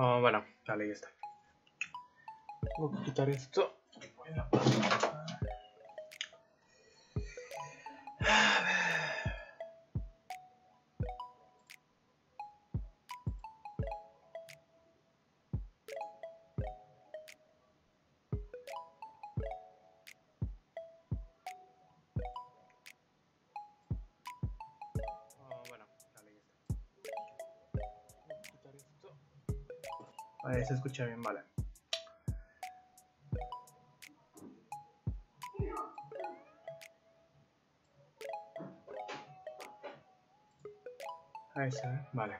Oh, bueno, dale, ya está. Tengo que quitar esto. Voy se escucha bien, vale. Ahí está. Vale,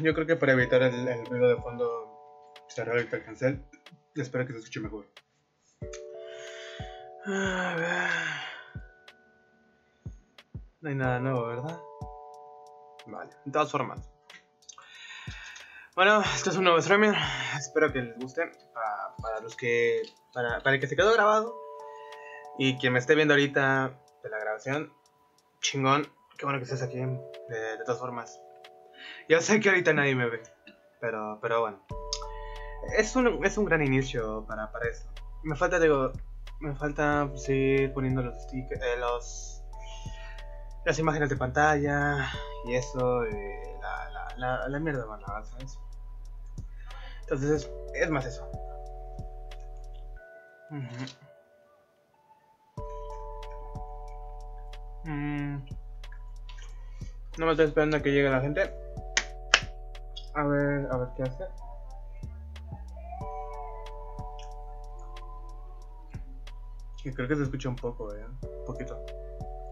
Yo creo que para evitar el, ruido de fondo cerrar el cancel. Espero que se escuche mejor. A ver. No hay nada nuevo, ¿verdad? Vale, de todas formas. Bueno, esto es un nuevo streaming. Espero que les guste. Para, para los que. Para, para el que se quedó grabado. Y quien me esté viendo ahorita de la grabación. Chingón. Qué bueno que estés aquí. De todas formas. Yo sé que ahorita nadie me ve. Pero, pero bueno. Es un, es un gran inicio para, para eso. Me falta, digo. Me falta pues, seguir poniendo los stickers. eh, los. Las imágenes de pantalla. Y eso. eh, la, la, la, la mierda ¿sabes? Entonces es, es más eso. Mm. No me estoy esperando a que llegue la gente. A ver, a ver qué hace. Creo que se escucha un poco, eh. Un poquito.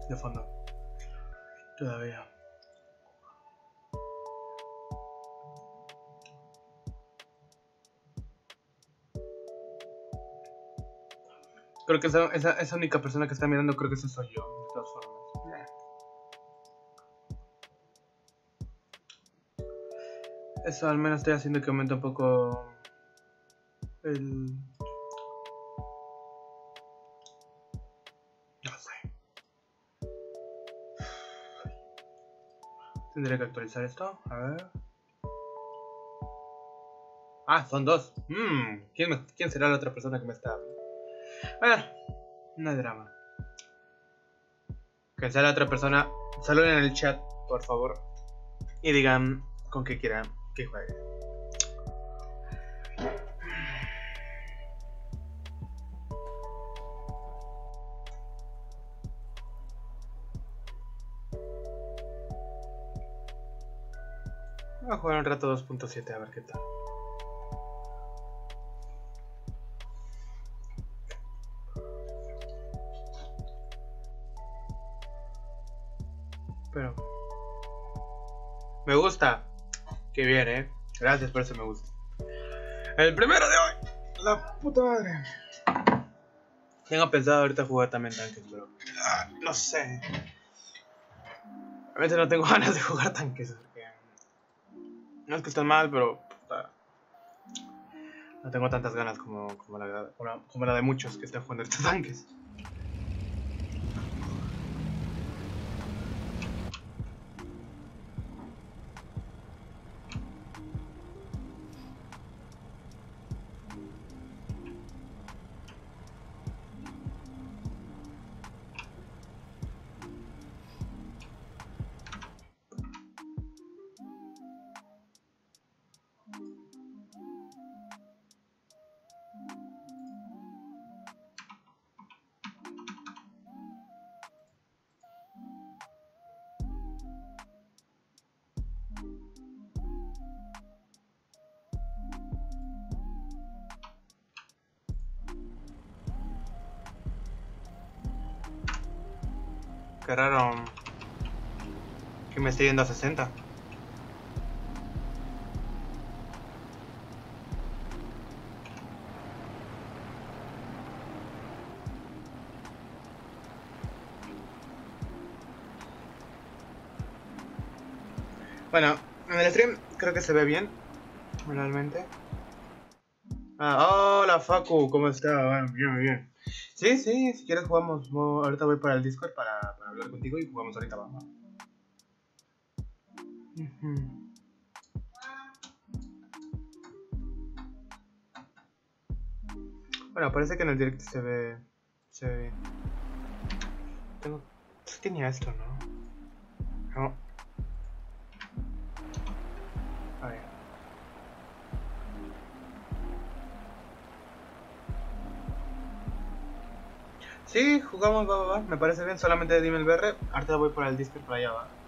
De fondo. Todavía. Creo que esa, esa, esa única persona que está mirando, creo que ese soy yo, de todas formas. Eso al menos estoy haciendo que aumente un poco el... No sé. Tendré que actualizar esto. A ver. Ah, son dos. Mm, ¿quién, me- ¿Quién será la otra persona que me está hablando? Bueno, no hay drama. Que sea la otra persona. Saluden en el chat, por favor. Y digan con qué quieran que juegue. A jugar un rato 2.7 a ver qué tal. Qué bien, eh. Gracias por eso me gusta. El primero de hoy. La puta madre. Tengo pensado ahorita jugar también tanques, pero... ah, no sé. Veces no tengo ganas de jugar tanques. Porque... No es que estén mal, pero... No tengo tantas ganas como, como la de muchos que están jugando estos tanques. Esté yendo a 60. Bueno, en el stream creo que se ve bien, realmente. Ah, hola Facu, ¿cómo está? Bueno, bien, bien. Sí, sí, si quieres jugamos. Mo- Ahorita voy para el Discord para, para hablar contigo y jugamos ahorita, va. Parece que en el directo se ve. Se ve bien. Tengo. Sí tenía esto, ¿no? No. A. Sí, jugamos, va, va, va. Me parece bien, solamente dime el BR. Ahorita voy por el Discord para allá, va.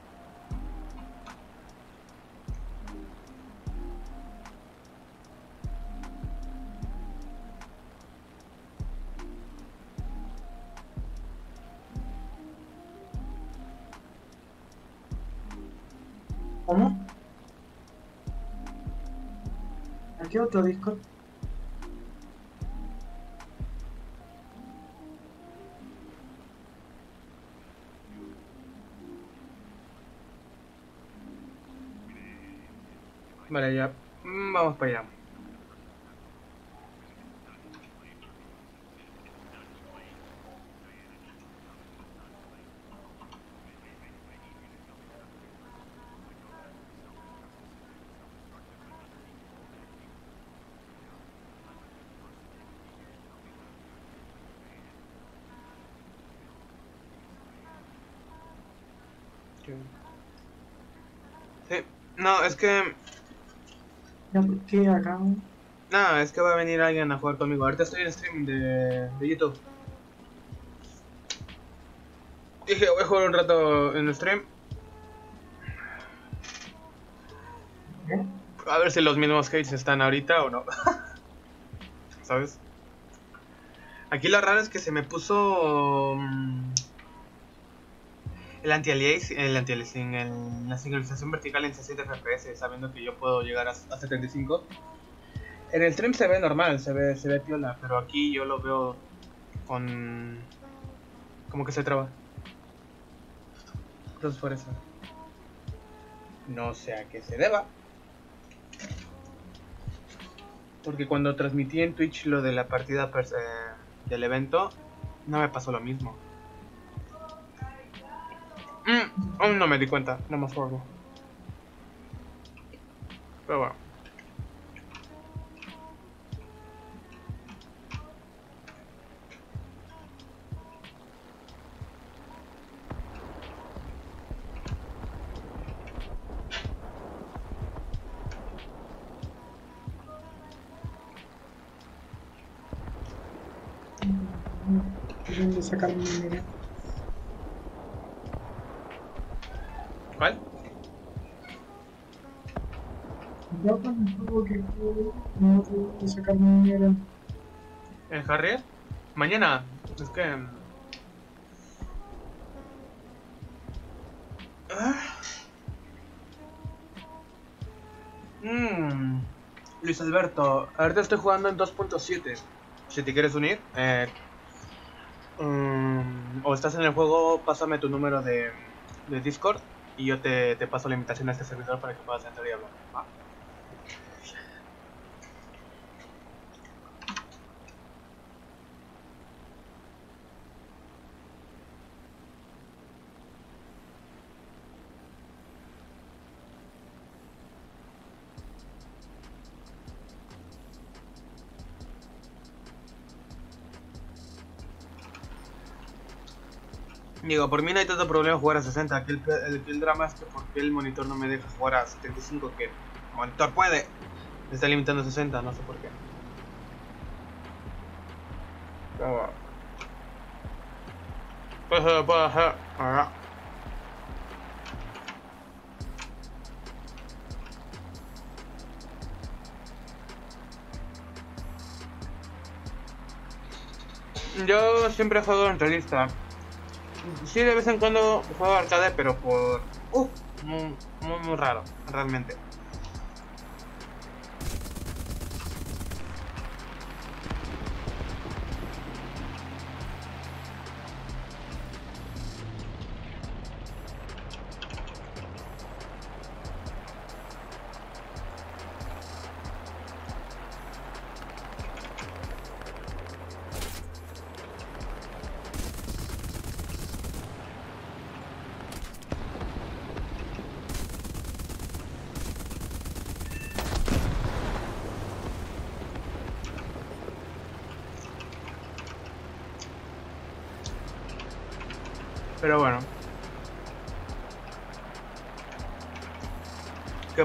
Ya. Mm, Vamos para allá. Sí, no, es que Ya, ¿por qué acá? No, es que va a venir alguien a jugar conmigo. Ahorita estoy en stream de, de YouTube. Dije, voy a jugar un rato en stream. ¿Eh? A ver si los mismos hates están ahorita o no. ¿Sabes? Aquí lo raro es que se me puso mm, el anti-aliasing, el anti-aliasing, el- la sincronización vertical en 60 FPS, sabiendo que yo puedo llegar a, a 75. En el stream se ve normal, se ve, se ve piola, pero aquí yo lo veo con... como que se traba. Entonces por eso. No sé a qué se deba. Porque cuando transmití en Twitch lo de la partida eh, del evento, no me pasó lo mismo. Aún no me di cuenta, no me acuerdo. Pero bueno. de sacar mi dinero. Ya cuando juego que no de sacar dinero. ¿El Harrier? Mañana. Es que. Ah. Mm. Luis Alberto, ahorita estoy jugando en 2.7. Si te quieres unir, eh, mm, o estás en el juego, pásame tu número de, de Discord y yo te, te paso la invitación a este servidor para que puedas entrar y hablar. Digo, por mí no hay tanto problema jugar a 60. Aquí el, el- drama es que porque el monitor no me deja jugar a 75, que el monitor puede. Me está limitando a 60, no sé por qué. Pues puede hacer. ahora. Yo siempre juego en realista. Sí, de vez en cuando juego arcade, pero por. Uh, muy, muy, muy raro, realmente.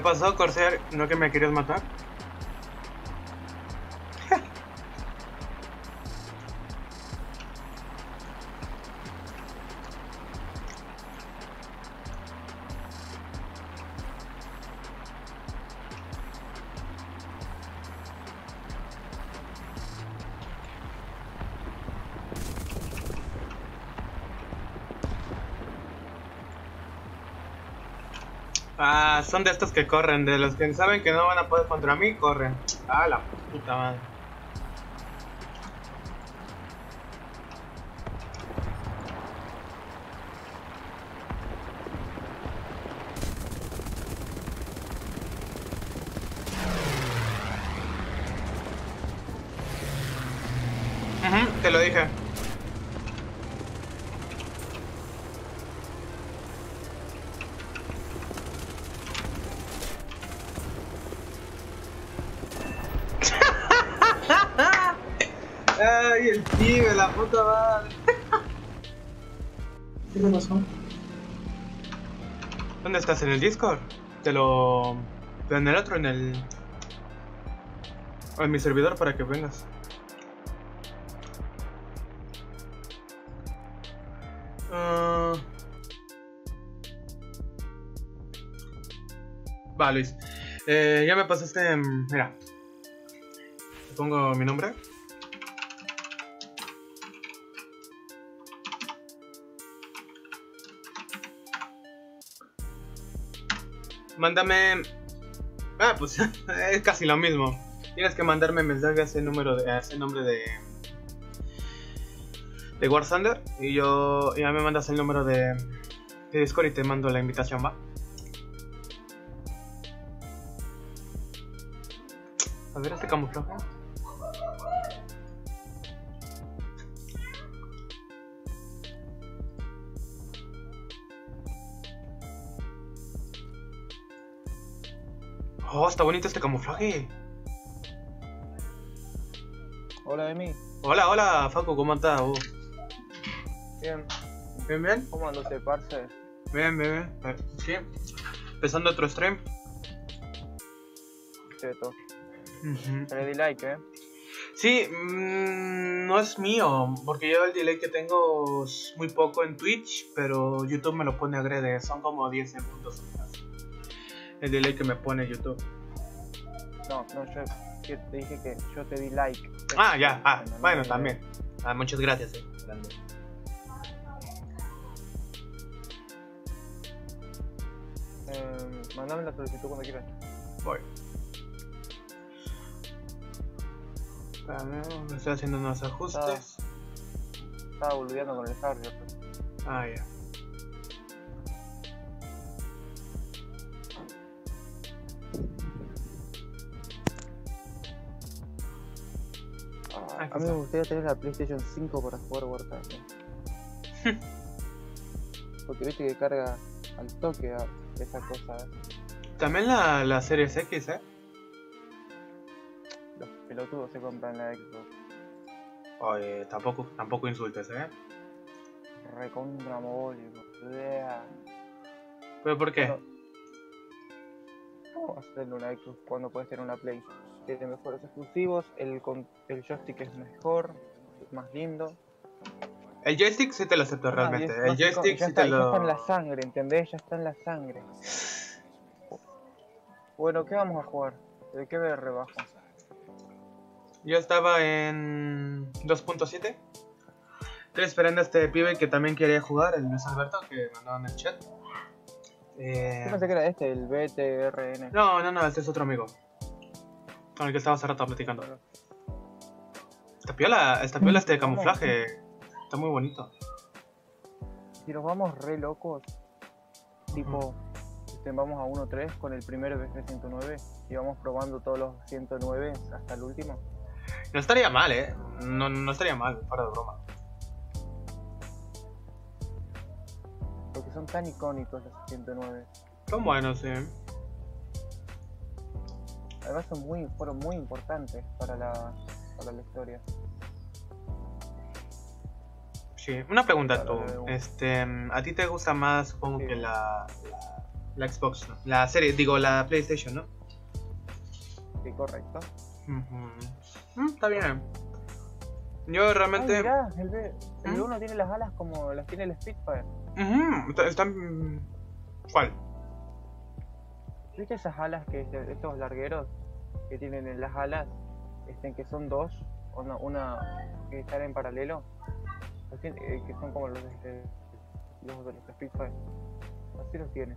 Pasó, Corsair? ¿No que me querías matar? Son de estos que corren, de los que saben que no van a poder contra mí, corren. Ah, la puta madre. ¿En el Discord? Te lo... En el otro, en el... En mi servidor para que vengas. Ah. Va, Luis. Eh, ya me pasaste... mm, Mira. Te pongo mi nombre. Mándame. Ah, pues es casi lo mismo. Tienes que mandarme mensaje a ese número de, ese nombre de. de War Thunder. Y yo. Ya me mandas el número de. de Discord y te mando la invitación, va. A ver este camuflaje. Oh, está bonito este camuflaje. Hola, Emi. Hola, hola, Facu, ¿cómo estás? vos? Bien. Bien, bien. ¿Cómo andas, parce? Bien, bien, bien. Sí. Empezando otro stream. Cheto. Ujú. Le di like, eh. Sí, mm, no es mío, porque yo el delay que tengo es muy poco en Twitch, pero YouTube me lo pone agrede, son como 10 puntos más. El delay que me pone YouTube. No, no, yo, yo te dije que yo te di like. Ah, ya, ah, No, no, bueno, no, también. Ah, muchas gracias, eh. grande. Eh, mandame la solicitud cuando quieras. Voy. Estoy haciendo unos ajustes. Estaba boludeando con el pero- Ah, ya. A mí me gustaría tener la PlayStation 5 para jugar Warcraft. Porque viste que carga al toque a esa cosa. ¿eh? También la, la Series X, eh. Los pelotudos se compran la Xbox. Oye, tampoco, tampoco insultes, eh. Recontra mogólico. ¿Pero por qué? Bueno, ¿Cómo vas a tener una Xbox cuando puedes tener una Play? Tiene mejores exclusivos, el, el joystick es mejor, es más lindo. El joystick sí te lo acepto Ah, realmente. El joystick ya sí está, te ya está en lo. la sangre, ¿entendés? Ya está en la sangre. Bueno, ¿qué vamos a jugar? ¿De qué BR bajo? Yo estaba en 2.7. Estoy esperando a este pibe que también quería jugar, el Luis Alberto, que mandó en el chat. Eh, Yo pensé que era este, el BTRN. No, no, no, este es otro amigo. Con el que estaba hace rato platicando. Esta piola, esta piola este camuflaje está muy bonito. Si nos vamos re locos, tipo, este, vamos a 1.3 con el primer BG109 y vamos probando todos los 109 hasta el último. No estaría mal, eh. No, no estaría mal, para de broma. Porque son tan icónicos los 109. Son buenos, sí. Además son muy, fueron muy importantes para la, para la historia. Sí, una pregunta tú. Este, ¿a ti te gusta más, supongo Sí. que la, la, la Xbox, ¿no? La serie, digo, la PlayStation, ¿no? Sí, correcto. Mm, está bien. Yo Ay, realmente... mirá, el, B, el ¿Mm? B1 tiene las alas como las tiene el Spitfire. Está- Están... ¿Cuál? ¿Viste esas alas que estos largueros que tienen en las alas? Este, que son dos, una, una que están en paralelo, eh, que son como los de, los de los Spitfire. Así los tiene.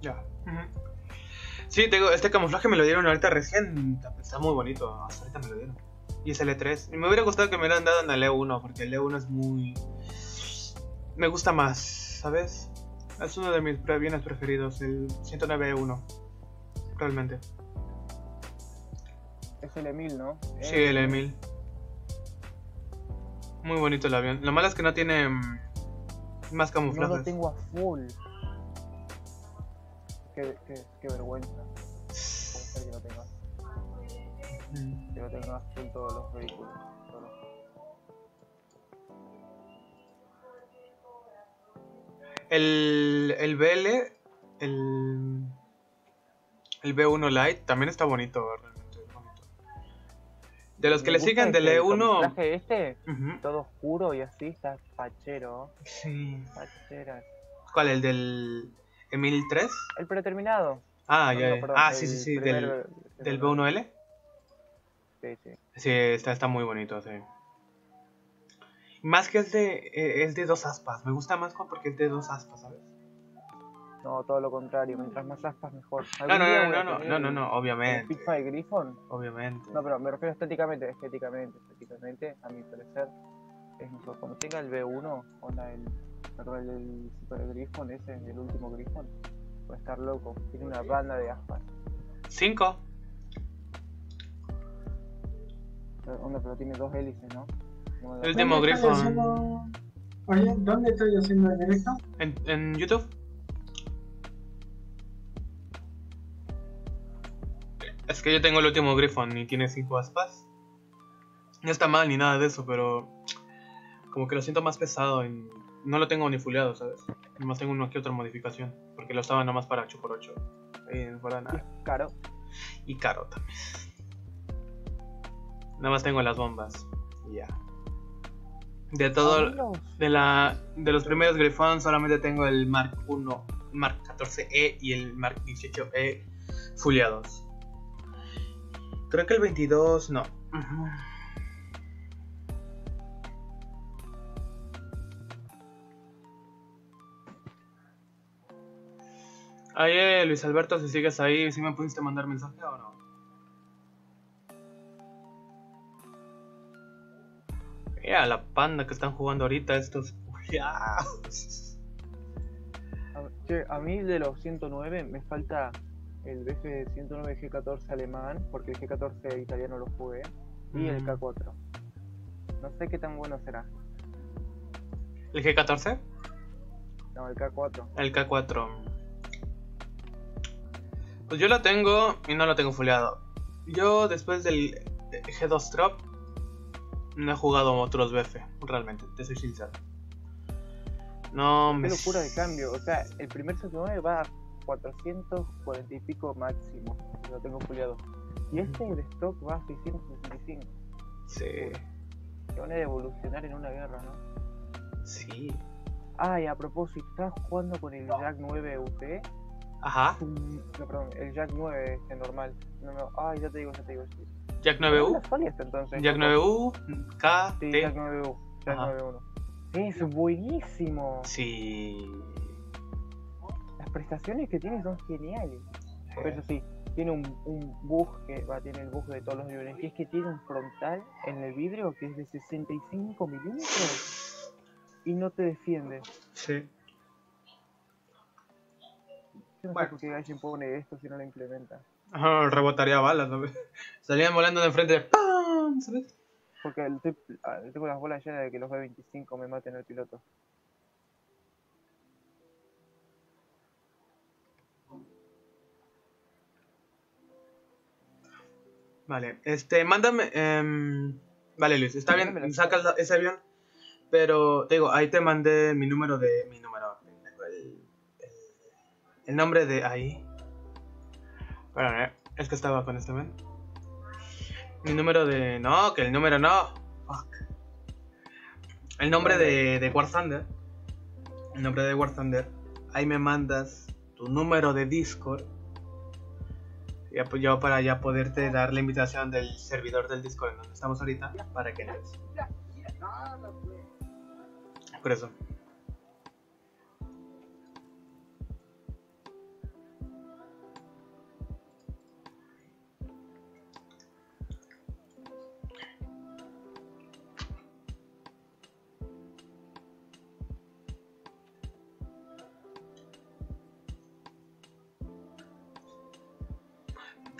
Ya. Sí, te digo, este camuflaje me lo dieron ahorita recién. Está muy bonito. Hasta ahorita me lo dieron. Y es el E3. Y me hubiera gustado que me lo hubieran dado en el E1, porque el E1 es muy. Me gusta más, ¿sabes? Es uno de mis bienes preferidos, el 109E1. Realmente. Es el Emil, ¿no? Sí, el Emil. Muy bonito el avión. Lo malo es que no tiene mm, más No camuflajes. lo tengo a full. Qué, qué, qué vergüenza. Que lo tengas full todos los vehículos. El, el BL, el, el B1 Lite también está bonito, realmente bonito. De los que Me le siguen del este E1. camuflaje este, Ujú. todo oscuro y así, está fachero. Sí. Fachera. ¿Cuál? ¿El del Emil 3? El predeterminado. Ah, No, ya, no, ya. perdón, ah, el sí, sí, sí, del, el del primer- B1L. Sí, sí. Sí, está, está muy bonito, sí. Más que es de, eh, es de dos aspas. Me gusta más porque es de dos aspas, ¿sabes? No, todo lo contrario. Mientras más aspas, mejor. No, ¿Algún no, no, no, no, no, no, el- no, el obviamente. Spitfire Griffon. Obviamente. No, pero me refiero estéticamente, estéticamente, estéticamente, a mi parecer, es mejor. Cuando tenga el B1, onda el, perdón, el, el Super Griffon ese, el último Griffon, puede estar loco. Tiene una banda de aspas. Cinco. Onda, pero tiene dos hélices, ¿no? El último ¿Dónde estoy Griffon. haciendo- Oye, ¿dónde estoy haciendo el directo? ¿En, en YouTube? Es que yo tengo el último Griffon y tiene 5 aspas. No está mal ni nada de eso, pero como que lo siento más pesado en, no lo tengo ni fuleado, ¿sabes? Nomás tengo uno que otra modificación. Porque lo estaba nomás para 8x8. Ahí no fuera Y nada. caro. Y caro también. Nada más tengo las bombas. Ya. De todo. De, la, de los primeros Griffon solamente tengo el Mark 1, Mark 14E y el Mark 18E fuleados. Creo que el 22 no. Ay, eh, Luis Alberto, si sigues ahí, ¿sí me pudiste mandar mensaje o no? Mira la panda que están jugando ahorita estos. A, che, a mí de los 109 me falta el BF109 G14 alemán, porque el G14 italiano lo jugué, y el Mm. K4. No sé qué tan bueno será. ¿El G14? No, el K4. El K4. Pues yo lo tengo y no lo tengo fuleado. Yo después del G2 Drop no he jugado otros BF, realmente, te soy sincero. No me... Qué locura de cambio. O sea, el primer 109 va a 440 y pico máximo. Lo tengo fuleado. Y este de stock va a 665. Sí, Qué manera de evolucionar en una guerra, ¿no? sí. Ah, y a propósito, ¿estás jugando con el Jack 9 UT? Ajá. Mm, No, perdón, el Jack 9 este normal. No, no, ay, ya te digo, ya te digo. Sí. Jack ¿No 9U, lo solías entonces? Jack loco? 9U, K, Sí, T. Jack 9U. Jack Ajá. 9U. Es buenísimo. Sí. Las prestaciones que tiene son geniales. Pero eso sí, tiene un, un bug que va, tiene el bug de todos los niveles. Y es que tiene un frontal en el vidrio que es de 65 milímetros y no te defiende. Sí. Yo no Bueno. sé por qué Gaijin pone esto si no lo implementa. Ajá, rebotaría balas, ¿no? Salían volando de enfrente. ¡Pam! ¿Sabes? Porque el tip- ah, tengo las bolas llenas de que los B25 me maten al piloto. Vale, este, mándame. em, vale, Luis, está bien, sacas la- ese avión. Pero te digo, ahí te mandé mi número de. Mi número. pendejo, El, el, el nombre de ahí. Espérame, eh, es que estaba con este men. Mi número de. No, que el número no. Fuck. El nombre de, de War Thunder. El nombre de War Thunder. Ahí me mandas tu número de Discord. Ya, pues, yo para ya poderte dar la invitación del servidor del Discord en donde estamos ahorita para que entres. Por eso.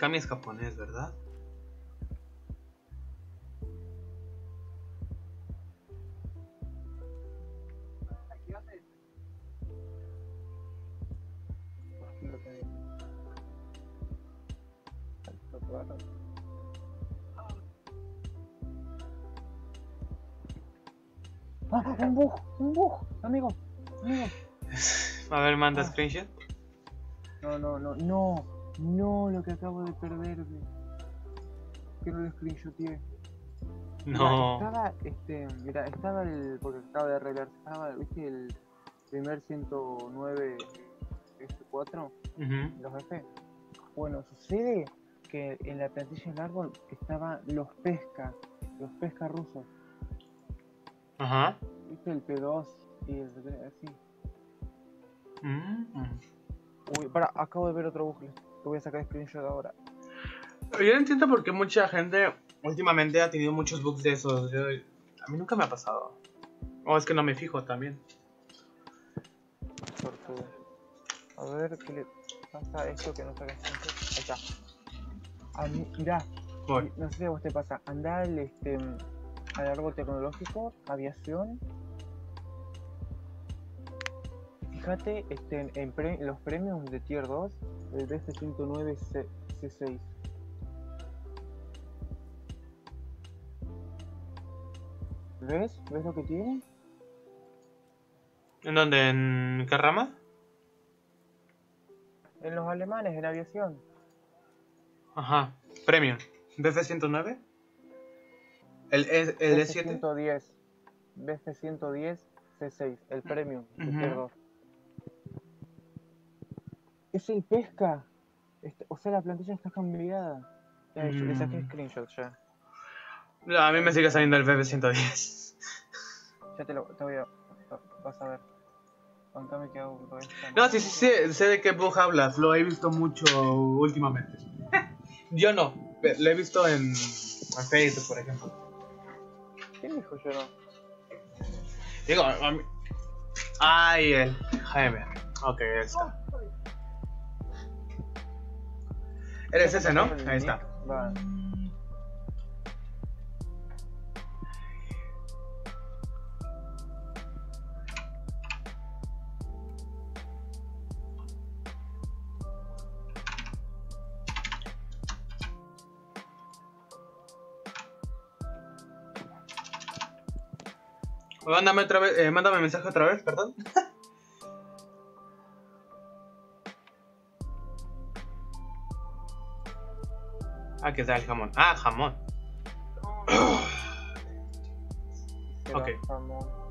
Kami es japonés, ¿verdad? ¡Ah! ¡Un bug! ¡Un bug! Amigo, amigo. A ver, manda Ah. screenshot. No, no, no, no, no, lo que acabo de perder. Que no lo screenshoteé. Mira, No. estaba, este, mira, estaba el, porque acaba de arreglar, estaba, viste, el primer 109 F4, Ujú. los F. Bueno, sucede que en la plantilla del árbol estaban los pesca, los pesca rusos, Ajá. viste, el P2 y el así. Mm. Uy, para, acabo de ver otro bug, te voy a sacar screenshot ahora. Yo no entiendo por qué mucha gente últimamente ha tenido muchos bugs de esos. Yo- a mí nunca me ha pasado. O es que no me fijo también. Tortuga. A ver qué le pasa a esto que no saca. Ahí está. A mí, mirá, Voy. no sé si a vos te pasa, anda al, este, al árbol tecnológico, aviación. Fíjate este, en, en pre- los premios de tier 2 del BF109 C, C6. ¿Ves? ¿Ves lo que tiene? ¿En dónde? ¿En qué rama? En los alemanes, en aviación. Ajá. Premium. ¿BF109? ¿El, E- el E7? BF-110. BF-110 C6, el premium, el Ujú. Tier 2. Es el pesca. Este- o sea, la plantilla está cambiada. Ya, yo le saqué Mm. screenshot ya. No, a mí me sigue saliendo el BF110. Ya te lo te voy a. Vas a ver. Contame qué hago con esto. No, sí, sí, sí, sé de qué bug hablas. Lo he visto mucho últimamente. Yo no. Lo he visto en, en Facebook, por ejemplo. ¿Quién dijo yo no? Digo, a mí... Ay, el Jaime. Ok, ahí está. Eres ese, ¿no? Ahí está. Va. Mándame otra vez, eh, mándame mensaje otra vez, perdón. ah, que está el jamón. Ah, jamón. Ok. jamón.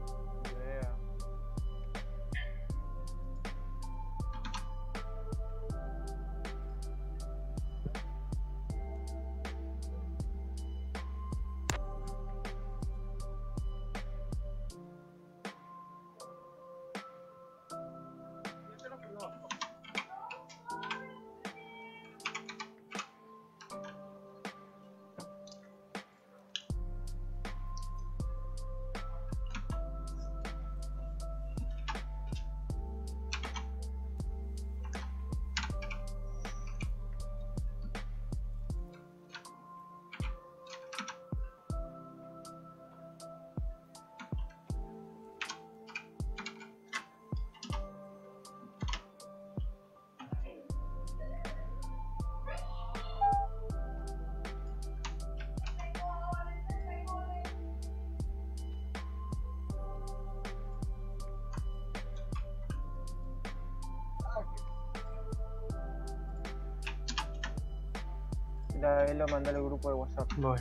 La, él lo mandó al grupo de WhatsApp. Voy.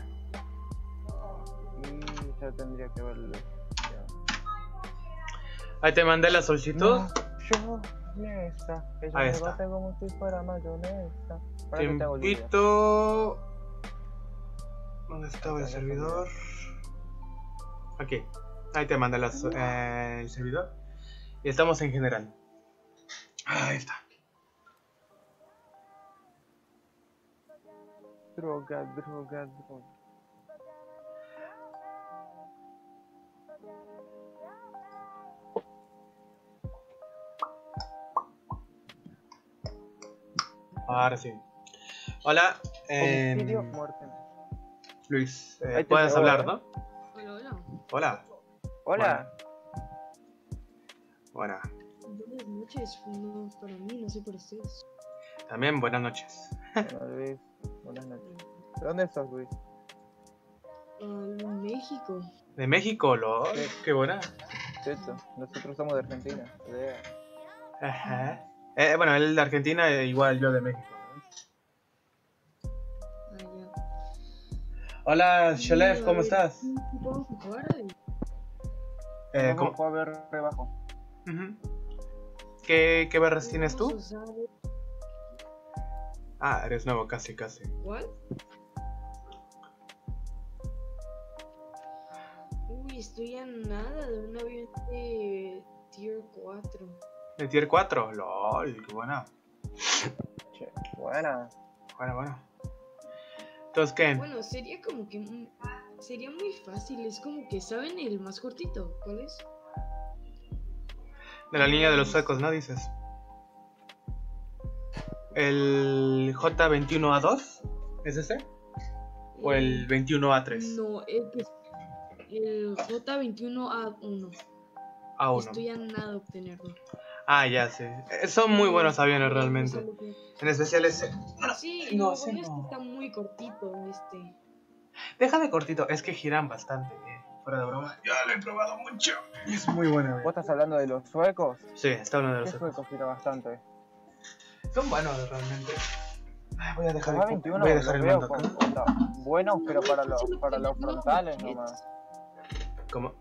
Y ya tendría que verlo. Ya. Ahí te mandé la solicitud. Mayonesa. Ella Ahí me está. bate como si fuera mayonesa. Para Te invito. ¿Dónde estaba el servidor? Aquí. Ahí te manda las- eh, el servidor. Y estamos en general. Ahí está. Droga, droga, droga. Ahora sí. Hola, eh. Luis. eh, puedes hablar, ¿eh? ¿no? Hola, hola. Hola. Hola. Bueno, Buenas noches, no para mí, no sé para ustedes. también buenas noches. Buenas noches. ¿De dónde sos, Luis? Al México. De México, lo. Sí. Qué buena. Cierto. Nosotros somos de Argentina. Ajá. Eh, bueno, él de Argentina, eh, igual yo de México. ¿no? Ah. Hola, Shalef, ¿cómo estás? ¿qué puedo jugar? Eh, ¿cómo- jugar ver rebajo. Ujú. ¿Qué, ¿Qué barras tienes tú? Ah, eres nuevo, casi, casi. ¿Cuál? Uy, estoy a nada de un avión de tier 4. ¿De tier 4? LOL, qué buena. Che, buena. Bueno, bueno. Entonces, ¿qué? Bueno, sería como que. Sería muy fácil, es como que, ¿saben el más cortito? ¿Cuál es? De la línea de los suecos, ¿no? Dices. ¿El J21A2? ¿Es ese? ¿O el 21A3? No, el el J21A1. A1. Estoy a nada de obtenerlo. Ah, ya sé. Eh, Son muy buenos aviones realmente. En especial ese. Sí, No, no, ese bueno, es no. que está muy cortito este. Deja de cortito, es que giran bastante bien. fuera de broma, yo lo he probado mucho. Y es muy buena, ¿Vos estás hablando de los suecos? Sí, está hablando de ¿Qué los suecos quiero bastante? Son buenos realmente. Ay, voy a dejar el, A21 voy a dejar el mando acá. con- buenos, pero para los, para los frontales nomás. ¿Cómo?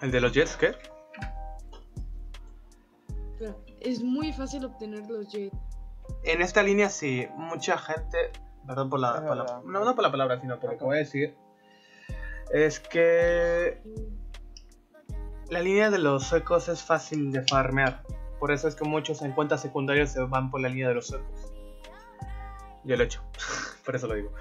¿El de los Jets qué? Pero es muy fácil obtener los Jet. En esta línea sí, mucha gente, perdón por la, por la- no, no por la palabra, sino por lo que voy a decir, es que la línea de los suecos es fácil de farmear. Por eso es que muchos en cuentas secundarias se van por la línea de los suecos. Yo lo he hecho, por eso lo digo.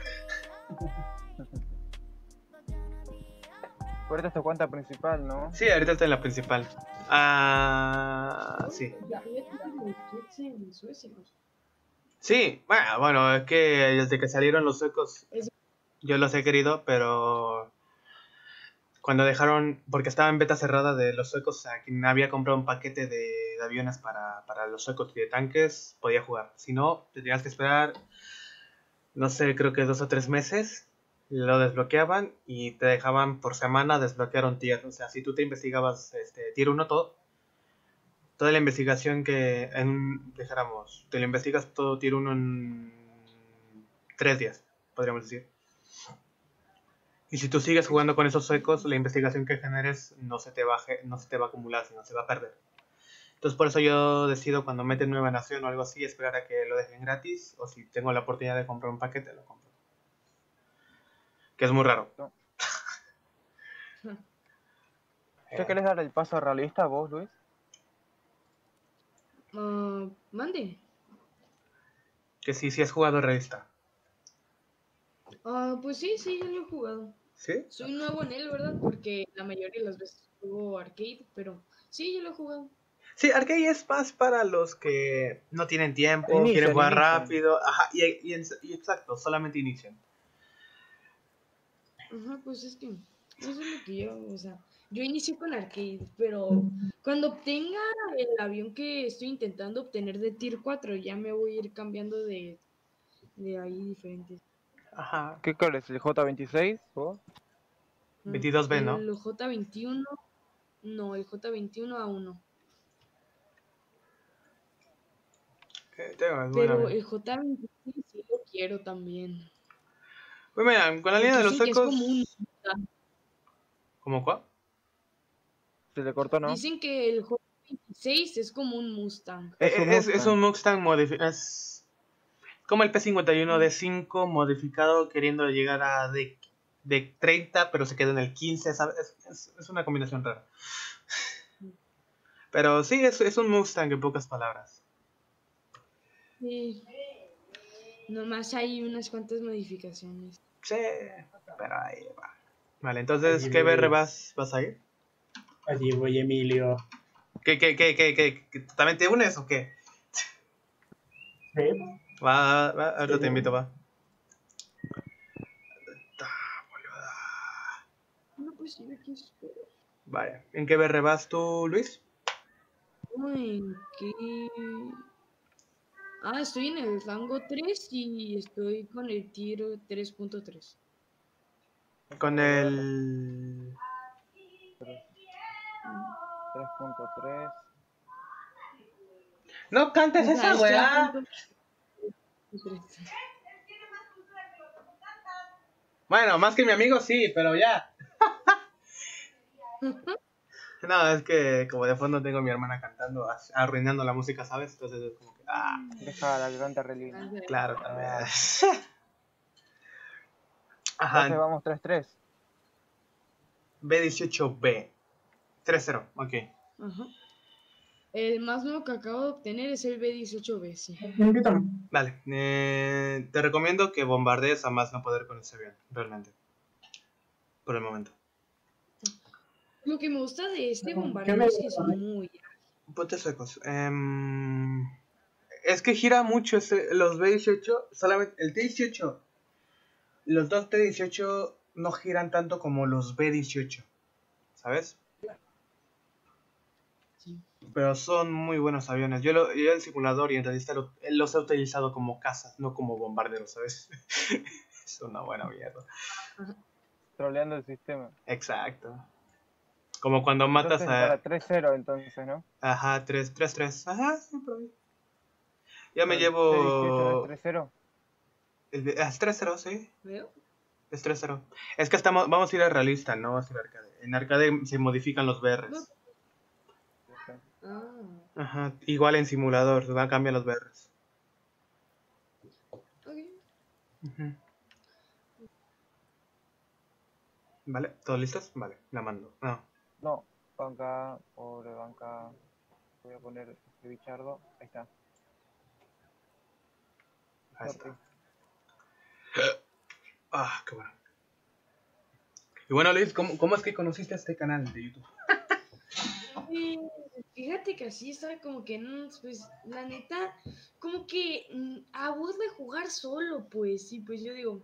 Ahorita es tu cuenta principal, ¿no? Sí, ahorita está en la principal. Ah, sí. Sí, bueno, bueno, es que desde que salieron los suecos, yo los he querido, pero cuando dejaron, porque estaba en beta cerrada de los suecos, a quien había comprado un paquete de, aviones para, para los suecos y de tanques, podía jugar. Si no, tendrías que esperar, no sé, creo que dos o tres meses, lo desbloqueaban y te dejaban por semana desbloquear un tier. O sea, si tú te investigabas este, tier 1 todo, toda la investigación que en, dijéramos, te lo investigas todo tier 1 en tres días, podríamos decir. Y si tú sigues jugando con esos suecos, la investigación que generes no se te va a, ge- no se te va a acumular, sino se va a perder. Entonces por eso yo decido cuando meten nueva nación o algo así, esperar a que lo dejen gratis, o si tengo la oportunidad de comprar un paquete, lo compro. Que es muy raro. ¿Qué querés dar el paso realista vos, Luis? Ah, mande. Que sí, sí has jugado revista. Ah, pues sí, sí, ya lo he jugado. ¿Sí? Soy nuevo en él, ¿verdad? Porque la mayoría de las veces juego arcade, pero sí, ya lo he jugado. Sí, arcade es más para los que no tienen tiempo, Inician, quieren jugar inician. rápido. Ajá, y, y en- y exacto, solamente inician. Ajá, pues es que eso es lo que yo, o sea, yo inicié con arcade, pero cuando obtenga el avión que estoy intentando obtener de Tier 4, ya me voy a ir cambiando de, de ahí diferentes. Ajá. ¿Qué querés? ¿El J26? ¿Vos? Mm, 22B, ¿no? El J21, no, el J21A1. Eh, tengo Pero el J26 sí lo quiero también. Pues mira, con la línea de los es como un- ¿Cómo cuál? ¿Se le cortó, no? Dicen que el J26 es como un Mustang. Es un Es, es Mustang. un Mustang modificado. Es como el P51 D5 modificado queriendo llegar a de, de 30, pero se queda en el 15, ¿sabes? Es, es- es una combinación rara. Pero sí, es, es un Mustang en pocas palabras. Sí. Nomás hay unas cuantas modificaciones. Sí, pero ahí va. Vale, entonces, ¿qué voy. BR vas, vas a ir? Allí voy, Emilio. ¿Qué, qué, qué, qué, qué, qué- ¿También te unes o qué? ¿Sí? Va, va, ahorita Sí. te invito, va. Ah, boluda. No, pues sí, aquí espero. Vaya, ¿en qué BR vas tú, Luis? ¿En qué? Ah, estoy en el rango 3 y estoy con el tiro 3.3. Con el... 3.3. No cantes esa weá. Punto- 3. Bueno, más que mi amigo sí, pero ya. No, es que como de fondo tengo a mi hermana cantando, arruinando la música, ¿sabes? Entonces es como que, ah, Deja la gran relina. claro, también. Entonces Ajá, vamos 3-3. B18B. 3-0, ok. Ajá. El más nuevo que acabo de obtener es el B18B, sí. Invítame. Vale, eh, te recomiendo que bombardees a más no poder con ese avión, realmente. Por el momento. Lo que me gusta de este ¿Qué bombardeo es que es muy Ponte suecos. Em, es que gira mucho ese- los B18, solamente el T18. Los dos T18 no giran tanto como los B18, ¿sabes? Pero son muy buenos aviones. Yo, lo, yo el simulador y en realidad lo- los he utilizado como cazas, no como bombarderos, ¿sabes? Es una buena mierda. Troleando el sistema. Exacto. Como cuando matas Entonces, a. para 3-0 entonces, ¿no? Ajá, 3, 3, 3. Ajá, ahí. Ya me El llevo. T18 es 3-0. el de- Es 3-0, sí. ¿Veo? Es 3-0. Es que estamos, vamos a ir a realista, no vamos a ir a arcade. En arcade se modifican los BRs. Ah, Ajá, igual en simulador, van a cambiar los BRs. ok. Ujú. Vale, ¿todos listos? Vale, la mando. No. No, banca, pobre banca. Voy a poner este bichardo. Ahí está. Ahí está. Ah, qué bueno. Y bueno, Luis, ¿cómo, cómo es que conociste este canal de YouTube? Eh, Fíjate que así está como que, mm, pues, la neta, como que mm, aburre jugar solo, pues, y pues yo digo,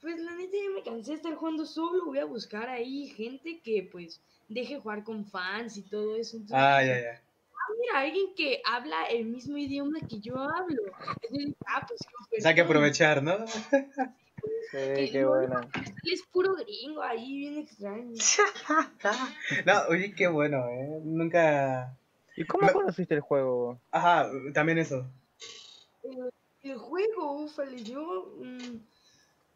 pues la neta ya me cansé de estar jugando solo, voy a buscar ahí gente que, pues, deje jugar con fans y todo eso. Entonces, Ah, ya, ya. mira, alguien que habla el mismo idioma que yo hablo. Entonces, ah, pues, sea, hay que aprovechar, ¿no? Sí, qué buena. Él es puro gringo ahí, bien extraño. No, oye, qué bueno, ¿eh? Nunca... ¿Y cómo Me- conociste el juego? Ajá, también eso. El juego, ufale, yo mm,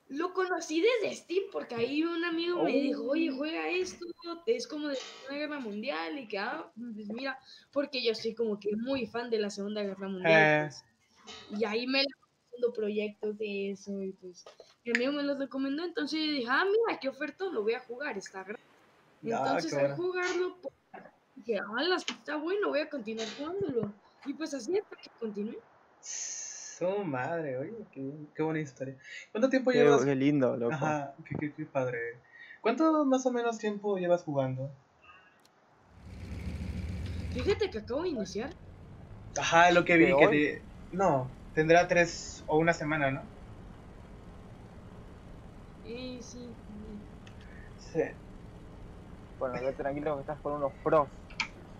lo conocí desde Steam porque ahí un amigo me dijo, oye, juega esto, es como de la Segunda Guerra Mundial y que, ah, pues mira, porque yo soy como que muy fan de la Segunda Guerra Mundial. Eh. pues. Y ahí me la haciendo proyectos de eso y pues mi amigo me los recomendó, entonces yo dije, ah, mira, qué oferta, lo voy a jugar, está gratis. Ah, Entonces al jugarlo, pues, dije, ah, está bueno, voy a continuar jugándolo. Y pues así hasta que continué. Su madre, oye, qué, qué buena historia. ¿Cuánto tiempo Qué, llevas? qué lindo, loco. Ajá, qué, qué, qué padre. ¿Cuánto más o menos tiempo llevas jugando? Fíjate que acabo de iniciar. Ajá, lo que vi ¿De que te... No, tendrá tres o una semana, ¿no? Eh, sí. Sí. Bueno, ve tranquilo que estás con unos pros.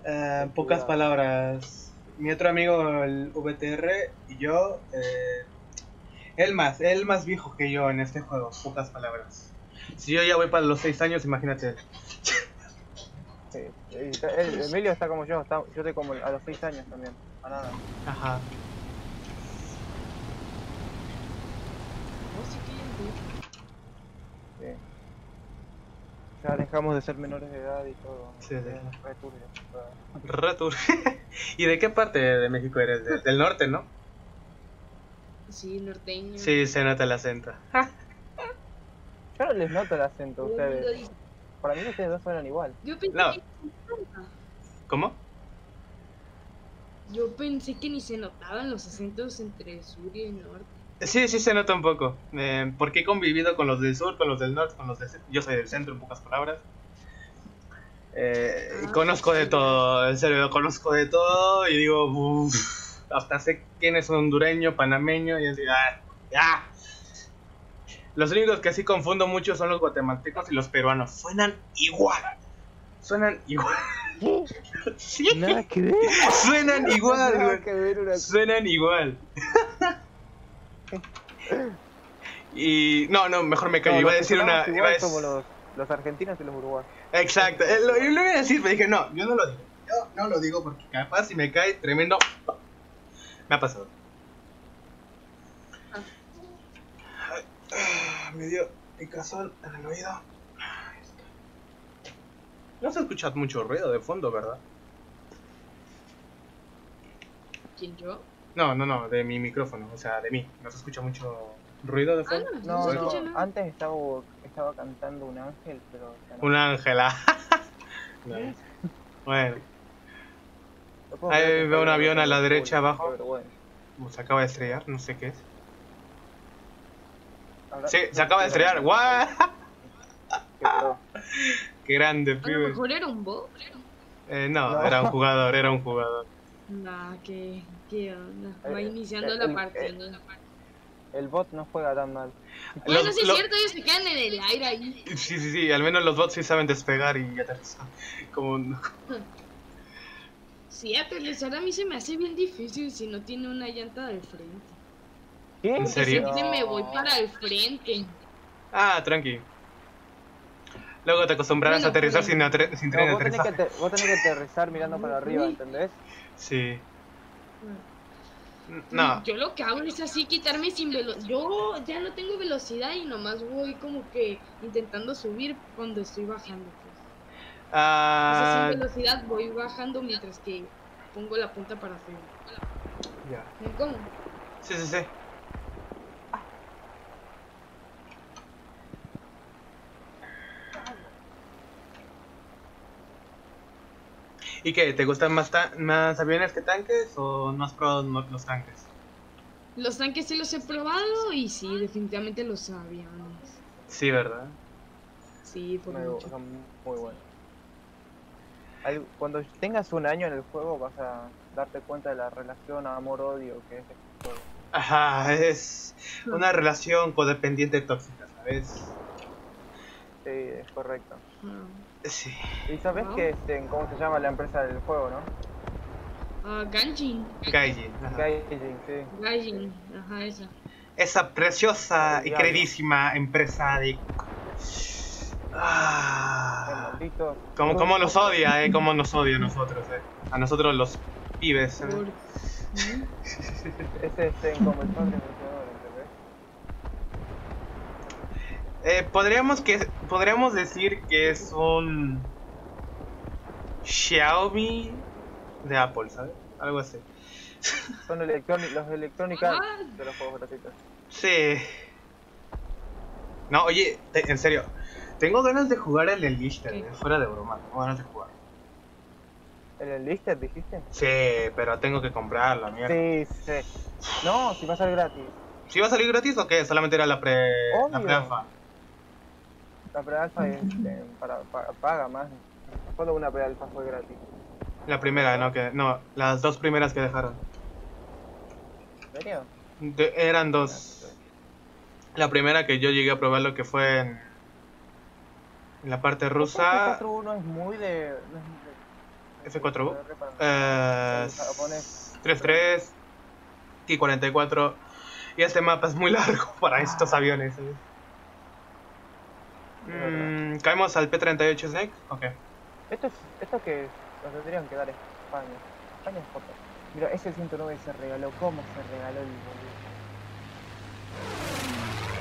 Eh, pocas cuidado. palabras. Mi otro amigo, el VTR, y yo, eh, él más, él más viejo que yo en este juego, pocas palabras. Si yo ya voy para los seis años, imagínate. él. Sí. Y Emilio está como yo, está, yo estoy como a los 6 años también. A nada. Ajá. Oh, sí que ya entendí. Sí. Ya dejamos de ser menores de edad y todo. Sí, sí. Retur. ¿Y de qué parte de México eres? De- del norte, ¿no? Sí, norteño. Sí, se nota el acento. Yo no les noto el acento a ustedes. Para mí ustedes dos suenan igual. Yo pensé, No. que, ¿Cómo? yo pensé que ni se notaban los acentos entre sur y norte. Sí, sí se nota un poco. Eh, porque he convivido con los del sur, con los del norte, con los del... Yo soy del centro, en pocas palabras. Eh, Ah, conozco de todo, en serio, conozco de todo y digo, uff, hasta sé quién es hondureño, panameño y así, ah, ya. Los únicos que sí confundo mucho son los guatemaltecos y los peruanos. Suenan igual. Suenan igual. sí, Nada que ver. suenan igual, Nada güey. que ver una Suenan igual. Y no, no, mejor me callo. No, iba a decir una. iba a somos los, los argentinos y los uruguayos. Exacto, eh, lo, yo lo iba a decir, pero dije, no, yo no lo digo. Yo no lo digo porque capaz si me cae tremendo. Me ha pasado. Ah. Me dio picazón en el oído. No se escucha mucho ruido de fondo, ¿verdad? ¿Quién yo? No, no, no, de mi micrófono, o sea, de mí. No se escucha mucho ruido de Ah, fondo. no, no, Bueno. antes estaba, estaba cantando un ángel, pero. Un ángela. Nice. bueno, No puedo Ahí que veo un avión a la derecha abajo. se acaba de estrellar, no sé qué es. Ahora- Sí, se acaba de estrellar. ¡Guau! Qué pro. ¡Qué grande, A lo pibe! mejor era un bot. Eh, no, No. era un jugador, era un jugador. Nah, qué, qué onda. Va Eh, iniciando eh, la el- partida. El bot no juega tan mal. Bueno, Los- sí es lo- cierto, ellos se quedan en el aire ahí. Sí, sí, sí, al menos los bots sí saben despegar y aterrizar. Como un- Sí, aterrizar a mí se me hace bien difícil si no tiene una llanta de frente. ¿Qué? ¿En serio? Siempre me voy para el frente. Ah, tranqui. Luego te acostumbrarás Bueno, a aterrizar pues- sin, atre- sin No, tren de vos, tenés que vos tenés que aterrizar mirando para arriba. ¿entendés? Sí. No, Yo lo que hago es así quitarme sin velocidad. Yo ya no tengo velocidad y nomás voy como que intentando subir cuando estoy bajando. Pues. O sea, ah, sin velocidad voy bajando mientras que pongo la punta para arriba. ya. ¿Ven cómo? Sí, sí, sí. ¿Y qué? ¿Te gustan más, ta- más aviones que tanques o no has probado los tanques? Los tanques sí los he probado y sí, definitivamente los aviones. Sí, ¿verdad? Sí, por Me- mucho. son muy buenos. Cuando tengas un año en el juego vas a darte cuenta de la relación amor-odio que es este juego. Ajá, es una relación codependiente tóxica, ¿sabes? Sí, es correcto. Ah. Sí. Y sabes Wow. que este, cómo se llama la empresa del juego, ¿no? Ah, Ganjin. Gaijin. ajá. Gaijin, sí. Gaijin, ajá, esa. Esa preciosa y queridísima empresa de... Ah, maldito. como, como nos odia, eh, como nos odia a nosotros, eh. A nosotros los pibes. eh. Es este, como el padre del jugador, ¿entendés? Eh, podríamos que podríamos decir que es un Xiaomi de Apple, ¿sabes? Algo así. Son los Electronic Arts Ah. de los juegos gratuitos. Sí. No, oye, te- en serio, tengo ganas de jugar el Lister, ¿Qué? eh, fuera de broma, tengo ganas de jugar. ¿En el lister dijiste? Sí, pero tengo que comprarla, mierda. Sí, sí. No, si va a ser gratis. ¿Sí va a salir gratis o qué? Solamente era la pre la Obvio. pre-alfa. La pre-alfa es, este, paga más. Solo una pre-alfa fue gratis. La primera, no, que no, las dos primeras que dejaron. ¿En serio? De- eran dos. La primera que yo llegué a probar lo que fue en, en la parte rusa. F41 es muy de. no es de- F4U. de- para- Eh, El japonés. 3-3 y 44. Y este mapa es muy largo para estos aviones. ¿sabes? Mm, ¿Caemos al P-38 Snake? Ok. Esto es. Esto que lo tendrían que dar España. España es foto. Mira, ese 109 se regaló. ¿Cómo se regaló el boludo?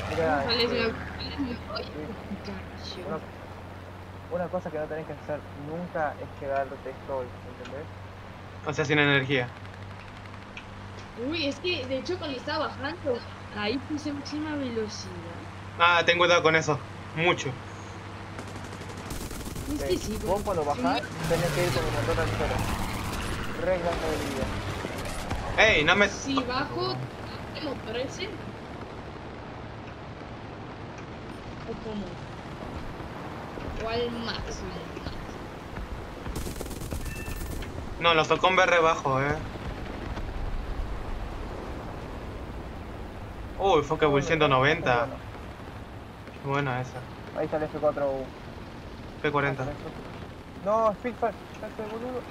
Mira, este, ese- sí, una, una cosa que no tenés que hacer nunca es quedarte stall, ¿entendés? O sea, sin energía. Uy, es que de hecho cuando estaba bajando, ahí puse máxima velocidad. Ah, ten cuidado con eso. Mucho. Es que sí, Vos cuando sí, bajás tenés que ir con el motor al de vida. ¡Ey! No me. Si bajo el motor ese. O como. O al máximo. No, nos tocó un BR bajo, eh. Uy, fue que 190. Buena esa. Ahí está el F4U. P40. No, Spitfire. Ese boludo.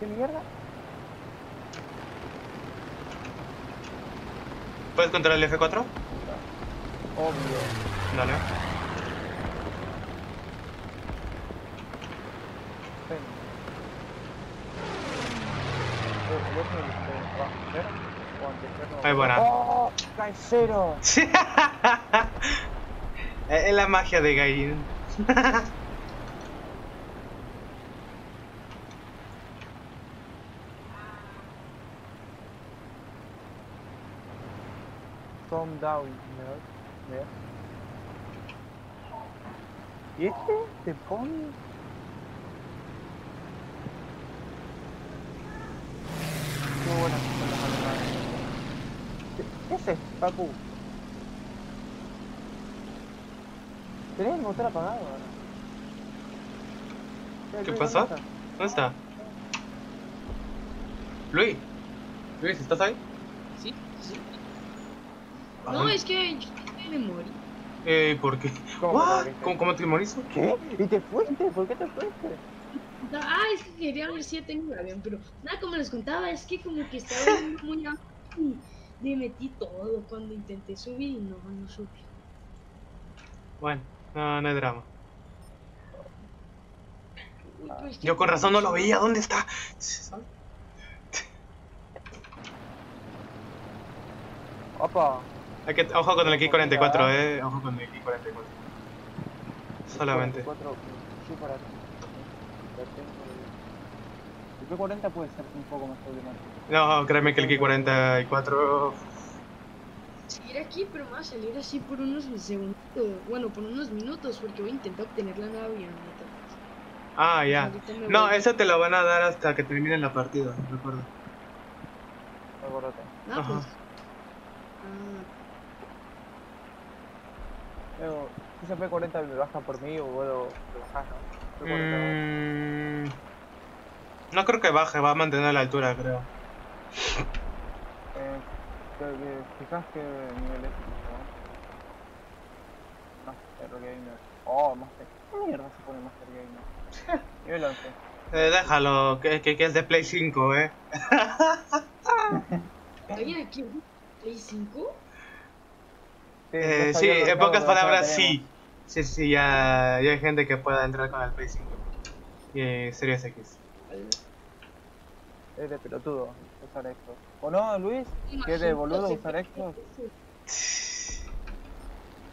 ¿Qué mierda? ¿Puedes controlar el F4? Obvio. Dale. Ven. Eh, el otro, este, va, ¿cero? O antes, Ahí, buena. ¡Oh! ¡Cae cero! es la magia de Gain. Calm down, nerd. Nerd. ¿Y este? ¿Te pone? Qué buenas que son las alemanas. ¿Qué, qué haces, Papu? ¿Tenés el motor apagado ahora? ¿Qué pasó? ¿Dónde está? Luis. Luis, ¿estás ahí? Sí, sí. ¿A No, dónde? es que yo me morí. Eh, ¿por qué? ¿Cómo te. ¿Cómo, ¿Cómo timonizo? ¿Qué? ¿Y te fuiste? ¿Por qué te fuiste? Ah, es que quería ver si ya tengo el avión, pero nada, como les contaba, es que como que estaba muy alto y le metí todo cuando intenté subir y no, no subí. Bueno, no, no hay drama. Uy, Yo con razón no lo veía, ¿dónde está? Opa. Hay que, ojo con el X44, eh. Ojo con el X44. Solamente. 44, sí, para ti. Lo tengo de- El P40 puede ser un poco más problemático. No, créeme que el X44. seguir aquí, pero me va a salir así por unos segundos, bueno, por unos minutos, porque voy a intentar obtener la nueva avioneta. Ah, ya. No, voy. eso te lo van a dar hasta que termine la partida, recuerda. Acuérdate. Ah, Ajá. pues. Ah, Luego, si ese P40 me baja por mí o puedo bajar, ¿no? P40 Mm, no creo que baje, va a mantener la altura, creo. Eh, te, te fijas que nivel es, ¿no? Master Gamer. Oh, Master. ¿Qué mierda se pone Master Gamer? nivel 11. Eh, déjalo, que, que, que es de Play 5, eh. ¿Alguien aquí? ¿Play 5? Eh, no sí, en pocas palabras, sí. Sí, sí, ya, ya hay gente que pueda entrar con el Play 5. Y eh, Series X. Es de pelotudo usar esto. ¿O no, Luis? ¿Qué de boludo usar esto?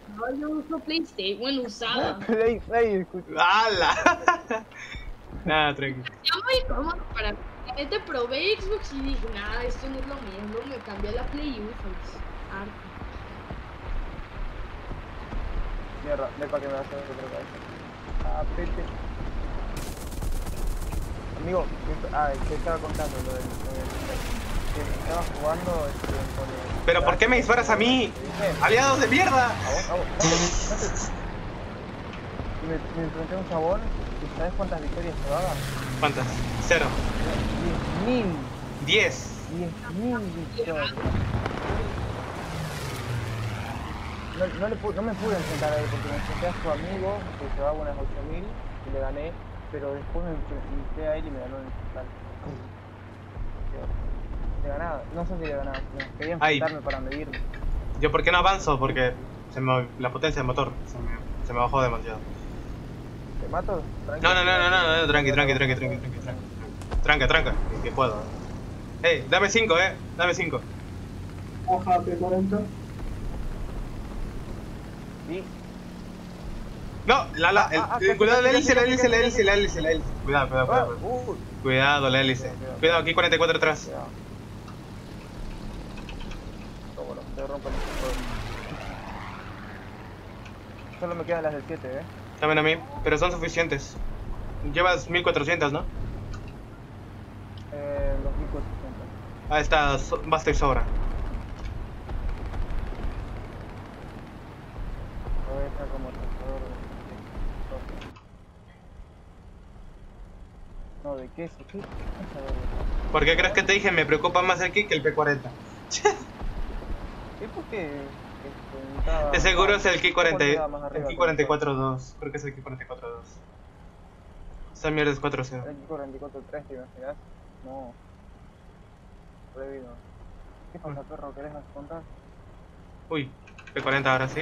No, yo uso PlayStation, bueno, usaba. Play, play, escucha. ¡Hala! Nada, tranqui. Ya muy cómodo para mí. Probé Xbox y dije, nada, esto no es lo mío. Me cambié a la Play. Harto. Mierda, ve para que me vas a hacer otra cabeza. Ah, pete. Amigo, ah, te estaba contando lo del. Que estaba jugando este, con el. ¿Pero por qué me disparas a mí? ¡Aliados de mierda! A vos, a vos, no te- no te- Y me, me enfrenté a un chabón, ¿y sabes cuántas victorias llevaba? ¿Cuántas? Cero. 10.000. Diez. 10.000 victorias. No, no, le pu- no me pude enfrentar a él porque me enfrenté a su amigo que llevaba unas 8.000 y le gané, pero después me enfrenté a él y me ganó en el total. Le ganaba, no sé si le ganaba, sino quería Ay. enfrentarme para medirme. ¿Yo por qué no avanzo? Porque se me- la potencia del motor se me, se me bajó demasiado. ¿Te mato? No, no, no, no, no, no, tranqui, tranqui, tranqui, tranqui, tranqui, tranqui. Tranca, tranca, que, que puedo. Ey, dame 5, eh, dame 5. Hoja P40. Sí, No, la, la, Ah, ah, ah, el, que- cuidado, la hélice, la hélice, la hélice, la hélice, la hélice. Cuidado, cuidado, Ah, cuidado. uh, Cuidado, la hélice. Cuidado. Cuidado, aquí 44 atrás. cuidado. El. Solo me quedan las del 7, eh. También a mí, pero son suficientes. Llevas 1400, ¿no? Eh, los 1400. Ahí está, so- basta y sobra. A estar como trazador de... No, ¿de queso? De- ¿Por qué crees que te dije? Me preocupa más el kick que el P40. ¿Sí? ¿Por qué? Este, estaba- De seguro es el Ki ¿Por qué 40, estaba más el arriba Ki que el 44-2. Creo que es el Ki 44-2. Esa mierda es 4-0. El Ki 44 3, ¿te imaginas? No. Prohibido. ¿Qué pasa, perro? ¿Querés contar? Uy, P40 ahora sí.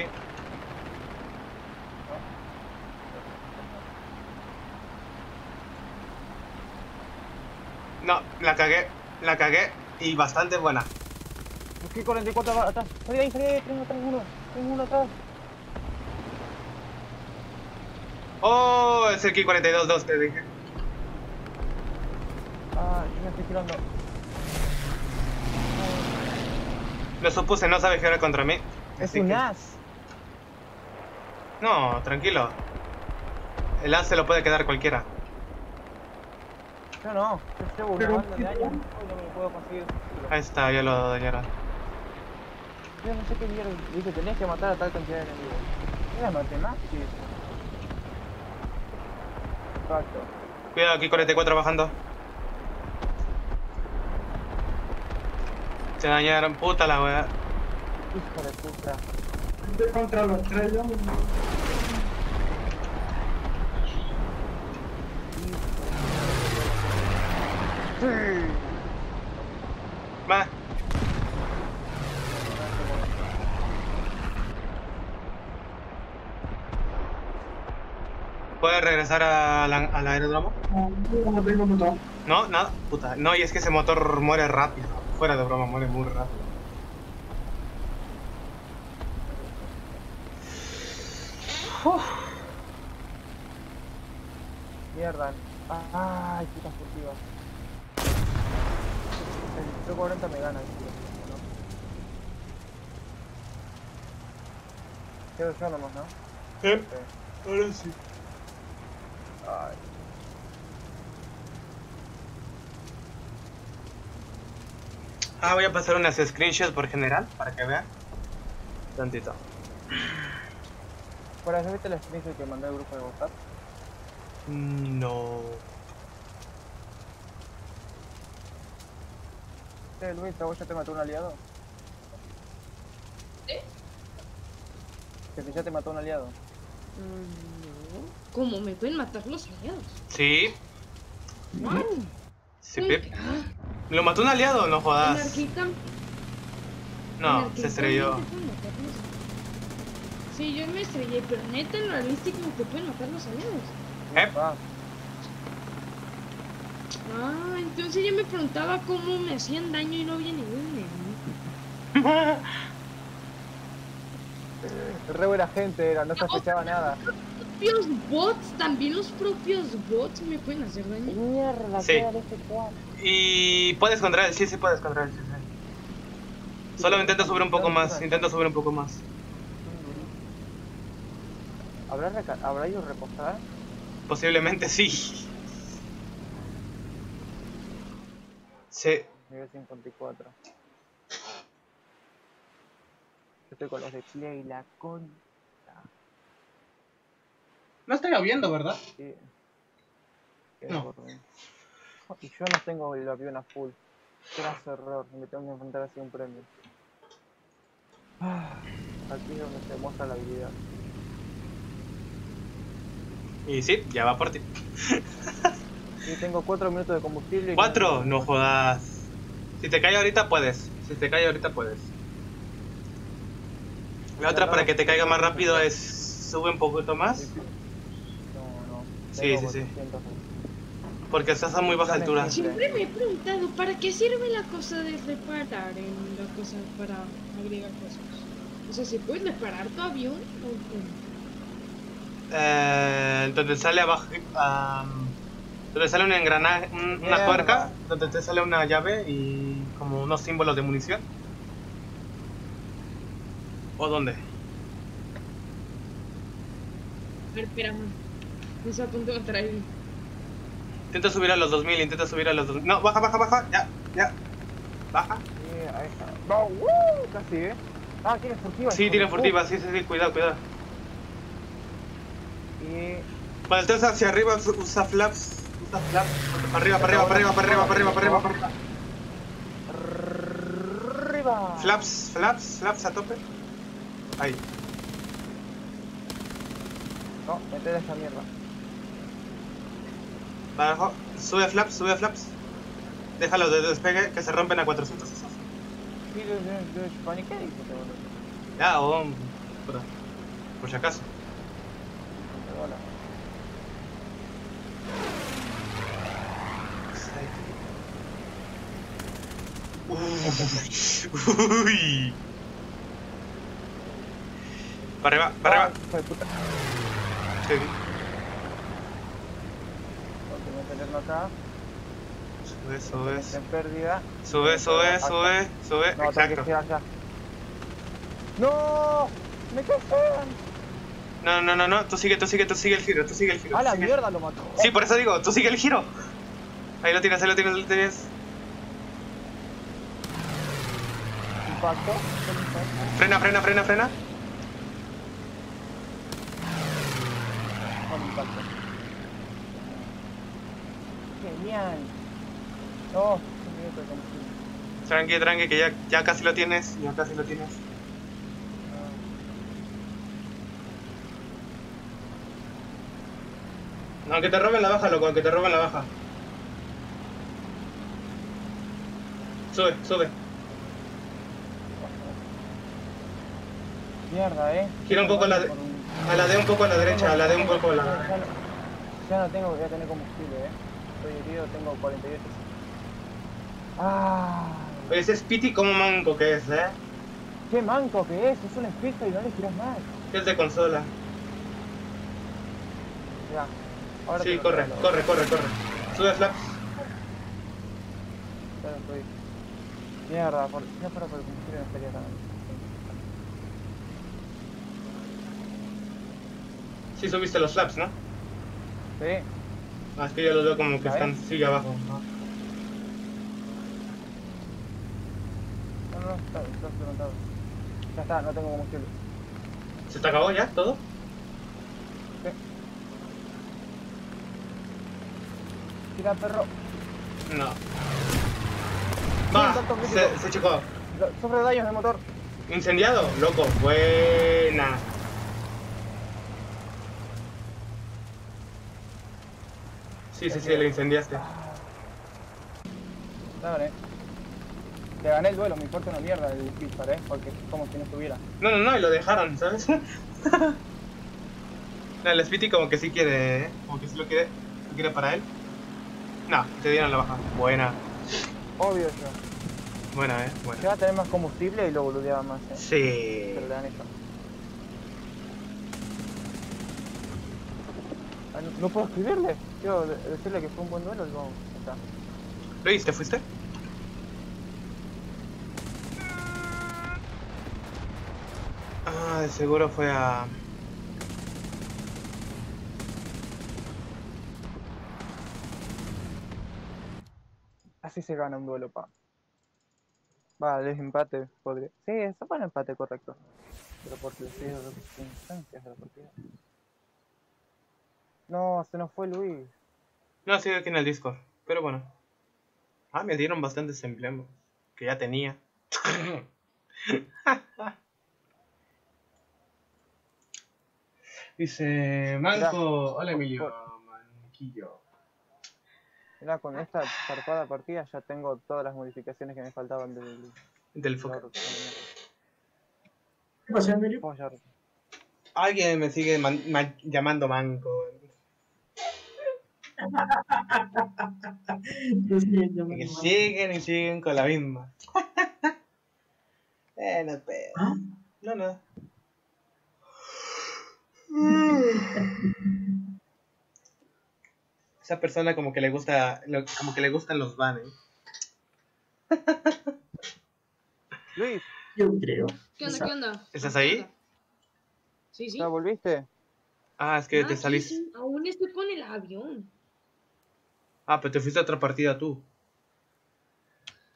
No, la cagué, la cagué y bastante buena. Ki 44 va atrás. Salí ahí, salí ahí. Tengo atrás uno. Tengo uno atrás. Oh, es el Ki 42-2 te dije. Ah, yo me estoy tirando. Lo supuse, no sabes que era contra mí. Es un que- as. No, tranquilo. El as se lo puede quedar cualquiera. Yo no. Yo llevo una banda de ¿qué años. Hoy no me lo puedo conseguir. Ahí está, ya lo dañaron. Yo no sé qué mierda. Dice, tenías que matar a tal cantidad de enemigos. Era matemática. Exacto. Cuidado, aquí 44 bajando. Se dañaron, puta la wea. Hijo de puta. Estoy contra la estrella. Sí. Va. ¿Puedes regresar a la- al aeródromo? No, no tengo motor. No, nada, puta. No, y es que ese motor muere rápido. Fuera de broma, muere muy rápido. Mierda. Ay, puta furtiva. El T40 me gana, tío. ¿no? Quedo yo nomás, ¿no? ¿Eh? Sí. Ahora sí. Ay. Ah, voy a pasar unas screenshots por general para que vean. Tantito. Fuera, ¿ya viste la experiencia que mandé al grupo de WhatsApp? Mm, No. Eh, Luis, ¿a vos ya te mató un aliado? ¿Eh? Que si ya te mató un aliado. Mm, no. ¿Cómo me pueden matar los aliados? Sí. What? Sí, ¿Cómo Pip. que- ah, ¿Lo mató un aliado? No en jodas. No, se estrelló. también te pueden matar los- Sí, yo me estrellé, pero neta en realístico te pueden matar los aliados. ¿Eh? Ah, entonces yo me preguntaba cómo me hacían daño y no había ningún enemigo. re buena gente era, no se sospechaba nada. propios bots, también los propios bots me pueden hacer daño. Mierda, Sí. este. Y puedes contra él, sí, sí puedes contra él. sí, sí. Solo intenta subir un poco más, intenta subir un poco más. ¿Habrá, ¿Habrá ido a repostar? Posiblemente sí. Sí. Nivel 54. Yo estoy con los de Play, la con... No está lloviendo, ¿verdad? Sí. Qué No. Y yo no tengo el avión a full. Qué error, me tengo que enfrentar así un premio. Ah, Aquí es donde se muestra la habilidad. Y sí, ya va por ti. Y tengo 4 minutos de combustible. y- ¿Cuatro? No jodas. Si te cae ahorita puedes. Si te cae ahorita puedes. La otra para que te caiga más rápido es sube un poquito más. No, no. Sí, sí, sí. 400. Porque estás a muy baja altura. Siempre me he preguntado, ¿para qué sirve la cosa de reparar en la cosa para agregar cosas? O sea, ¿se puede reparar tu avión? ¿O cómo? Eh, donde sale abajo. Donde sale un engranaje, un- una Mierda. tuerca, donde te sale una llave y como unos símbolos de munición. ¿O dónde? A ver, espérame. Me está a punto de entrar ahí. Intenta subir a los 2000, intenta subir a los 2000. No, baja, baja, baja. Ya, ya. Baja. Sí, ahí está. No, ¡uh! Casi, ¿eh? Ah, tiene furtiva. Sí, tiene furtiva, sí, sí, sí, cuidado, cuidado. Y... Cuando estés hacia arriba, usa- usa flaps. Para arriba, para arriba, para arriba, para arriba, para arriba, para arriba, para arriba. Arriba. Flaps, flaps, flaps a tope. Ahí. No, meter esa mierda. Abajo. Sube flaps, sube flaps. Déjalo de despegue que se rompen a 400 esos. De, de, de. Ya, o. Por, por si acaso. Hola. Uy. Para arriba, para Ah, arriba. de puta. Sí. Tengo que meterlo acá. Sube, sube, Está en pérdida. sube, sube, sube, sube. No, que Exacto. allá. ¡No! ¡Me casan! No, no, no, no. Tú sigue, tú sigue, tú sigue el giro, tú sigue el giro. ¡A la sigue. mierda lo mató! Sí, por eso digo, tú sigue el giro. Ahí lo tienes, ahí lo tienes, ahí lo tienes. impacto. Frena, frena, frena, frena. Con impacto. Genial. Oh, no, Tranqui, tranqui, que ya, ya casi lo tienes. Ya casi lo tienes. No, que te roben la baja, loco, que te roben la baja. Sube, sube. Mierda, eh. Gira un poco la de- A la de un poco a la derecha, a la de un poco a la... Ya no, ya no tengo, voy a tener combustible, eh. Estoy herido, tengo 48. Ah, ese es Pity como manco que es, ¿eh? qué manco que es, es un espíritu y no le tiras más. Es de consola. Ya. Ahora Sí, corre, corre, corre, corre. Sube flaps. Ya lo estoy. Mierda, por, si no fuera por el combustible no estaría tan. Sí subiste los flaps, ¿no? Sí, Ah, es que yo los veo como que están sigue abajo. ¿no? no, está, está levantado. Ya está, no tengo combustible. ¿Se te acabó ya todo? Tira, perro. No. Va, se, se chocó. Sufre daños de motor. Incendiado, loco. Buena. Sí, sí, sí, lo incendiaste. Dale. Te gané el duelo, me importa una mierda el dispar, eh, porque es como si no estuviera. No, no, no, y lo dejaron, ¿sabes? no, el Spitty como que sí quiere, ¿eh? Como que sí lo quiere, lo quiere para él. No, te dieron la baja. Buena, Obvio yo. buena, ¿eh? Se Buena. va a tener más combustible y lo boludeaba más, eh. Sí. Pero le dan eso. Ah, no puedo escribirle. Quiero de- decirle que fue un buen duelo y vamos. Está. Luis, ¿te fuiste? Ah, de seguro fue a... Así se gana un duelo, pa. Vale, es empate, podría. Sí, eso fue un empate correcto. Pero por las circunstancias de la partida. No, se nos fue Luis. No, sigue aquí en el Discord, pero bueno. Ah, me dieron bastantes emblemas que ya tenía. Dice Manco, hola Emilio, Manquillo. Mira, con esta zarpada partida ya tengo todas las modificaciones que me faltaban del Del foco. ¿Qué pasa, Emilio? Alguien me sigue man- ma- llamando Manco. Y siguen y siguen con la misma. eh, no es pedo. ¿Ah? No, no. Esa persona como que le gusta, como que le gustan los banes. Luis, Yo creo. ¿Qué onda? ¿Qué onda? ¿Estás ¿Qué ahí? Sí, sí. ¿ya volviste? Ah, es que Ah, te sí, salís. sí, Aún estoy con el avión. Ah, pero te fuiste a otra partida tú.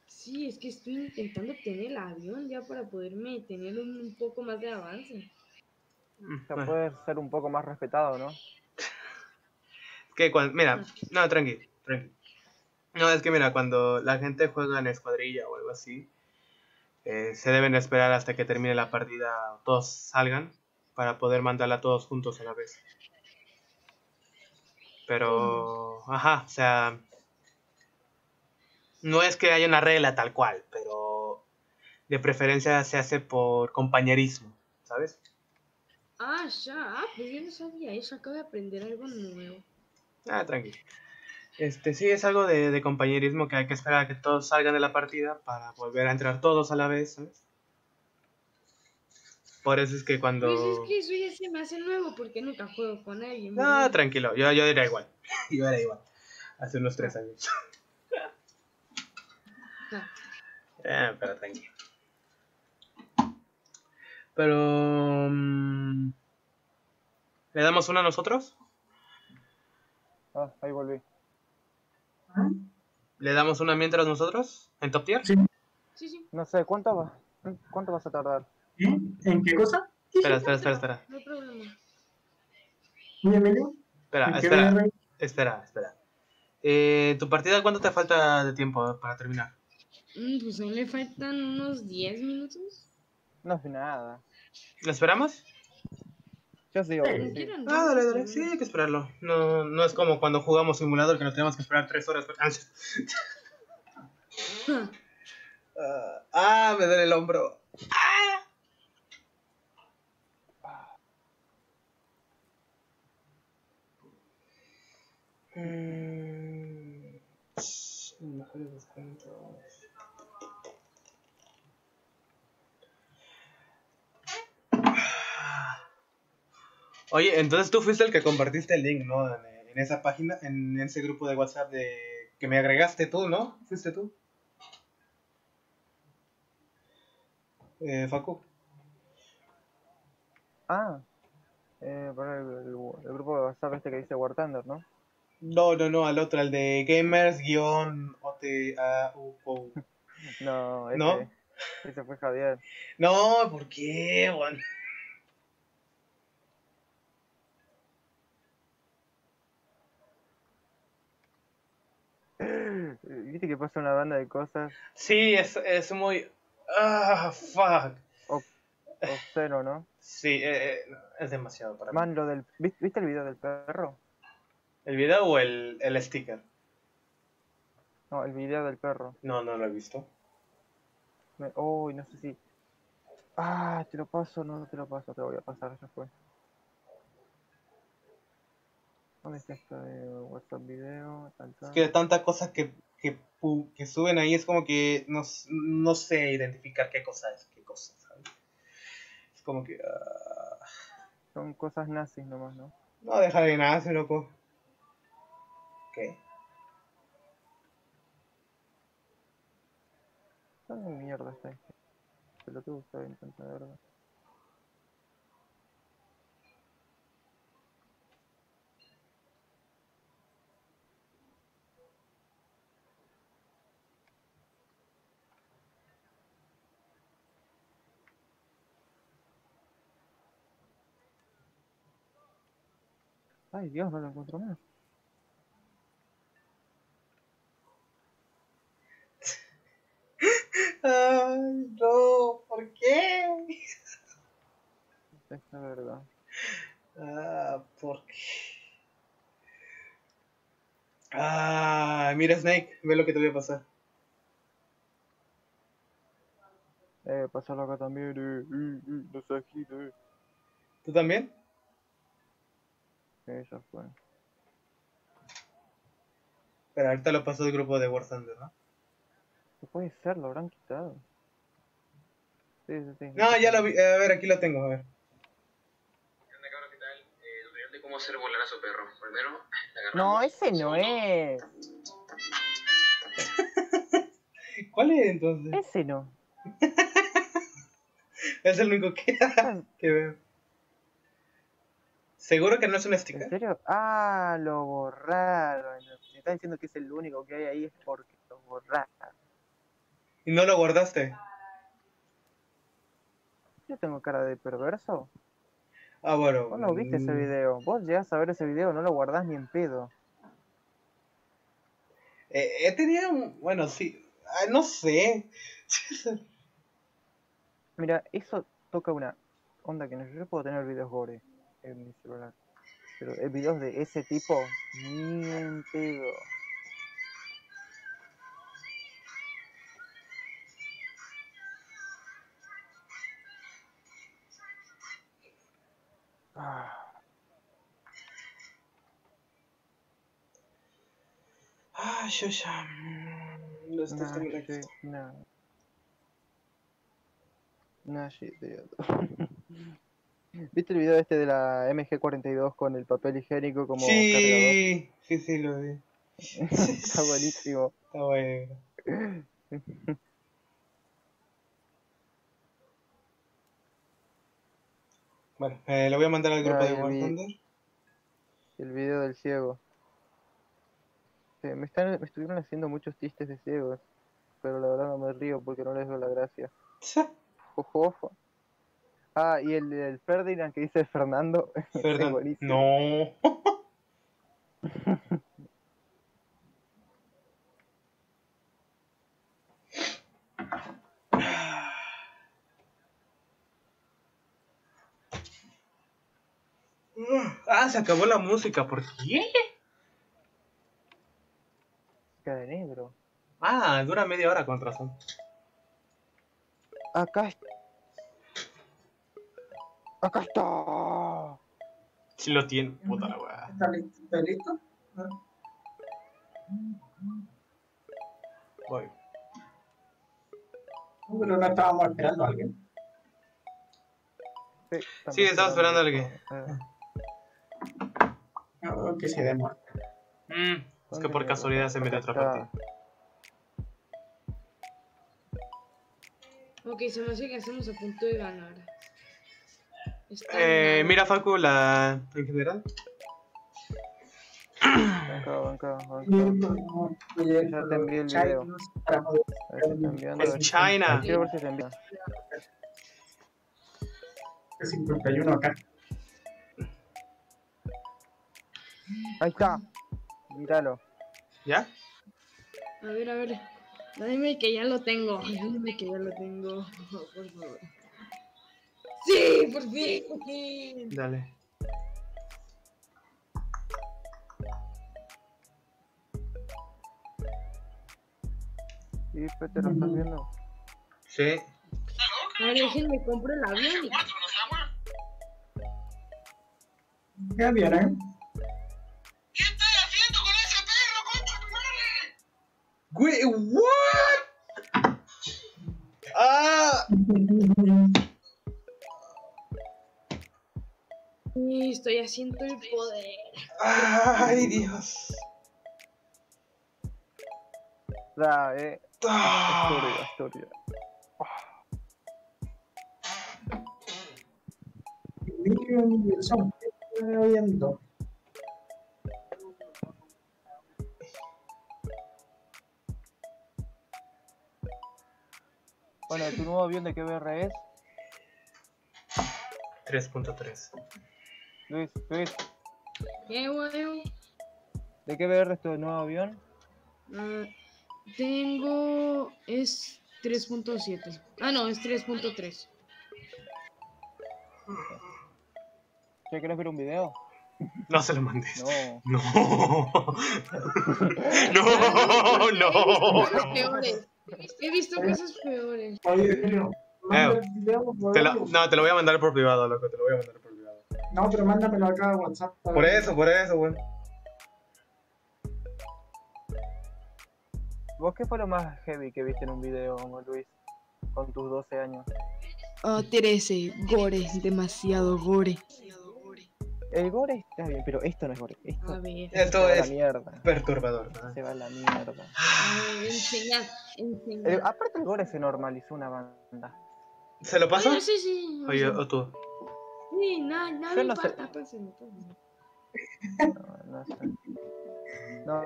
Sí, es que estoy intentando obtener el avión ya para poderme tener un, un poco más de avance. Mm, O sea, bueno. puedes ser un poco más respetado, ¿no? que cuando, mira, no, tranqui, tranqui. No, es que mira, cuando la gente juega en escuadrilla o algo así, eh, se deben esperar hasta que termine la partida, todos salgan, para poder mandarla a todos juntos a la vez. Pero, ajá, o sea, no es que haya una regla tal cual, pero de preferencia se hace por compañerismo, ¿sabes? Ah, ya. Ah, pues yo no sabía eso. Acabo de aprender algo nuevo. Ah, tranqui. Este, sí, es algo de, de compañerismo que hay que esperar a que todos salgan de la partida para volver a entrar todos a la vez, ¿sabes? Por eso es que cuando... Pues es que eso ya se me hace nuevo porque nunca juego con alguien. No, ¿verdad? tranquilo, yo, yo era igual. Yo era igual. Hace unos tres años. Ah, Eh, pero tranquilo. Pero... mm, ¿Le damos una a nosotros? Ah, ahí volví. ¿Ah? ¿Le damos una mientras nosotros? ¿En top tier? Sí. Sí, sí. No sé, ¿cuánto, va, ¿cuánto vas a tardar? ¿Eh? ¿En qué cosa? Espera, espera, espera, espera. No hay problema. Espera, ¿En qué espera. Espera, espera. Eh, ¿Tu partida cuánto te falta de tiempo para terminar? Mm, pues aún le faltan unos 10 minutos. No es nada. ¿La esperamos? Yo sí, sí. Ah, dale, dale. Sí, hay que esperarlo. No, no es como cuando jugamos simulador que nos tenemos que esperar tres horas. Ah, sí. Ah, ah, me duele el hombro. Ah. Mm, mejores descuentos. Oye, entonces tú fuiste el que compartiste el link, ¿no? En, en esa página, en ese grupo de WhatsApp de que me agregaste tú, ¿no? ¿Fuiste tú? Eh, Facu. Ah, eh, el- el grupo de WhatsApp este que dice War Thunder, ¿no? No, no, no, al otro, al de gamers-otau. No, ese, ¿No? ese fue Javier. No, ¿por qué, Juan? Viste que pasa una banda de cosas Sí, es, es muy... Ah, fuck. obsceno, ¿no? Sí, eh, eh, es demasiado para mí. Man, lo del... ¿vis- ¿Viste el video del perro? ¿El video o el, el sticker? No, el video del perro. No, no lo he visto. Me... Uy, no sé si... Ah, te lo paso, no, no te lo paso, te lo voy a pasar, ya fue. ¿Dónde está este WhatsApp video? Tal, Es que de tanta cosa que, que, que suben ahí es como que no, no sé identificar qué cosa es, qué cosa, ¿sabes? Es como que... ah, Son cosas nazis nomás, ¿no? no, deja de nada, ese loco. ¿Qué? ¿Dónde mierda está este? Pelotudo está bien tanta verga. Ay, Dios, no lo encuentro más. Ay, no, ¿por qué? Es la verdad. Ah, ¿por qué? Ah, mira Snake, ve lo que te voy a pasar. Eh, pasarlo acá también, eh, eh, no se agite, eh. ¿Tú también? Ya fue. Pero ahorita lo paso del grupo de War Thunder, ¿no? No puede ser, lo habrán quitado. Sí, sí, sí. No, ya lo vi, a ver, aquí lo tengo, a ver. ¿Qué onda, cabrón? ¿Qué tal? Eh, tutorial de cómo hacer volar a su perro. Primero. No, ese no es. ¿Cuál es entonces? Ese no. Es el único que, que veo. ¿Seguro que no es un ¿En sticker? serio? Ah, lo borraron. Si estás diciendo que es el único que hay ahí es porque lo borraron. ¿Y no lo guardaste? Yo tengo cara de perverso. Ah, bueno. Vos no viste ese video. Vos llegás a ver ese video, no lo guardás ni en pedo. Eh, he tenido, un- bueno, sí, ah, no sé. Mira, eso toca una onda que no, yo puedo tener videos gore en mi celular. Pero eh, videos de ese tipo, ni en pedo. Ah, Ah, yo ya. mm, Lo estás nah, terminando. shit, nah. Nah, shit. ¿Viste el video este de la MG42 con el papel higiénico como cargador? Sí, sí, sí, lo vi. Está buenísimo. Está bueno. Bueno, eh, lo voy a mandar al grupo Ay, de a War Thunder. El video del ciego. Sí, me, están, me estuvieron haciendo muchos chistes de ciegos, pero la verdad no me río porque no les veo la gracia. Ojo, ojo. Ah, y el, el Ferdinand que dice Fernando. buenísimo. No. Ah, se acabó la música. ¿Por qué? Queda de negro. Ah, dura media hora con razón. Acá está. Acá está. Si lo tiene, puta la weá. ¿Está listo? ¿Está listo? Voy. No, Pero no estábamos esperando a alguien. Sí, Sí, estaba esperando a alguien. Eh, No, que se demora. Mm, es que por casualidad se mete otra partida. Ok, se me hace que estamos a punto de ganar. Está Eh, ganando. mira, Facu, la. en general. Banca, banca, banca. Ya te envié el video. Para poder A ver si está enviando. Es China. Quiero ver si se envía. hacer 51 acá. Ahí está. Míralo. ¿Ya? A ver, a ver. Dime que ya lo tengo. Dime que ya lo tengo. Por favor. Sí, por fin, por fin. Dale. ¿Y Peter lo estás viendo? Sí. A ver, déjenme compro el avión y... Ya Güey, ¿what? ¡Ah! Sí, estoy haciendo el poder. ¡Ay, Dios! Da, eh. Ah. Historia, historia. Bueno, ¿tu nuevo avión de qué BR es? 3.3. Luis, Luis, ¿Qué, güey? ¿de qué BR es tu nuevo avión? Ah, tengo... Es 3.7. Ah, no, es 3.3. ¿Ya querés ver un video? No se lo mandes. No. No. No, no, no. He visto cosas peores. Oye, Eh, Te lo- no, te lo voy a mandar por privado, loco. Te lo voy a mandar por privado. No, pero mándamelo acá a WhatsApp. Por eso, por eso, güey. ¿Vos qué fue lo más heavy que viste en un video, Luis? Con tus 12 años. Ah, 13. Gore. Demasiado gore. El gore está bien, pero esto no es gore. Esto A ver. se Esto va a la es mierda. perturbador. ¿no? Se va a la mierda. A ver, enseñar. Enseñar. Eh, aparte el gore se normalizó una banda. ¿Se lo paso? Oye, sí, sí. Oye, o tú. Sí, no, no me no sé. importa, pásenme. No, no sé. No,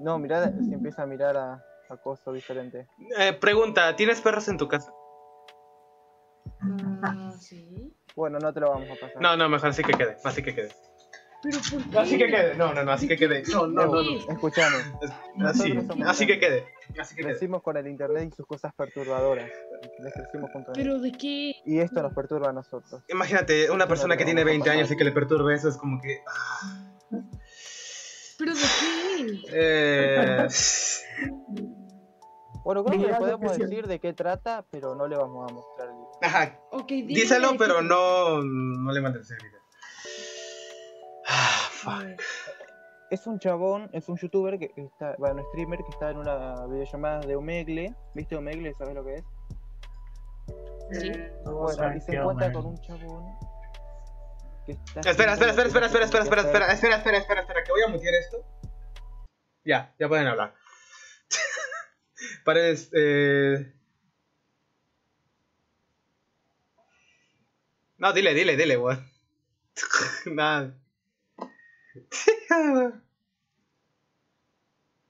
no, mirá, si empieza a mirar a, a cosas diferentes. Eh, pregunta, ¿tienes perros en tu casa? Ah, sí. Bueno, no te lo vamos a pasar. No, no, mejor así que quede. Así que quede. Pero ¿por qué? Así que quede. No, no, no, así que quede. No, no, no. no. Escuchame, Así, así que quede. Así que crecimos con el internet y sus cosas perturbadoras. Les crecimos junto a él. ¿Pero de qué? Y esto nos perturba a nosotros. Imagínate, una persona que tiene 20 años y que le perturbe eso es como que. ah, ¿Pero de qué? Eh, Bueno, creo que le podemos decir de qué trata, pero no le vamos a mostrar el video. Ajá, Ok, dime díselo, pero no, no le mandes el video. Ah, fuck. Es un chabón, es un youtuber que está, bueno, un streamer que está en una videollamada de Omegle. ¿Viste Omegle? ¿Sabes lo que es? Sí. Eh, Bueno, y se encuentra con un chabón que está Espera, espera, espera, espera, espera, espera, espera, espera, espera, espera, espera, espera, que voy a mutear esto. Ya, ya pueden hablar. Paredes, eh... No, dile, dile, dile, weón. Nada.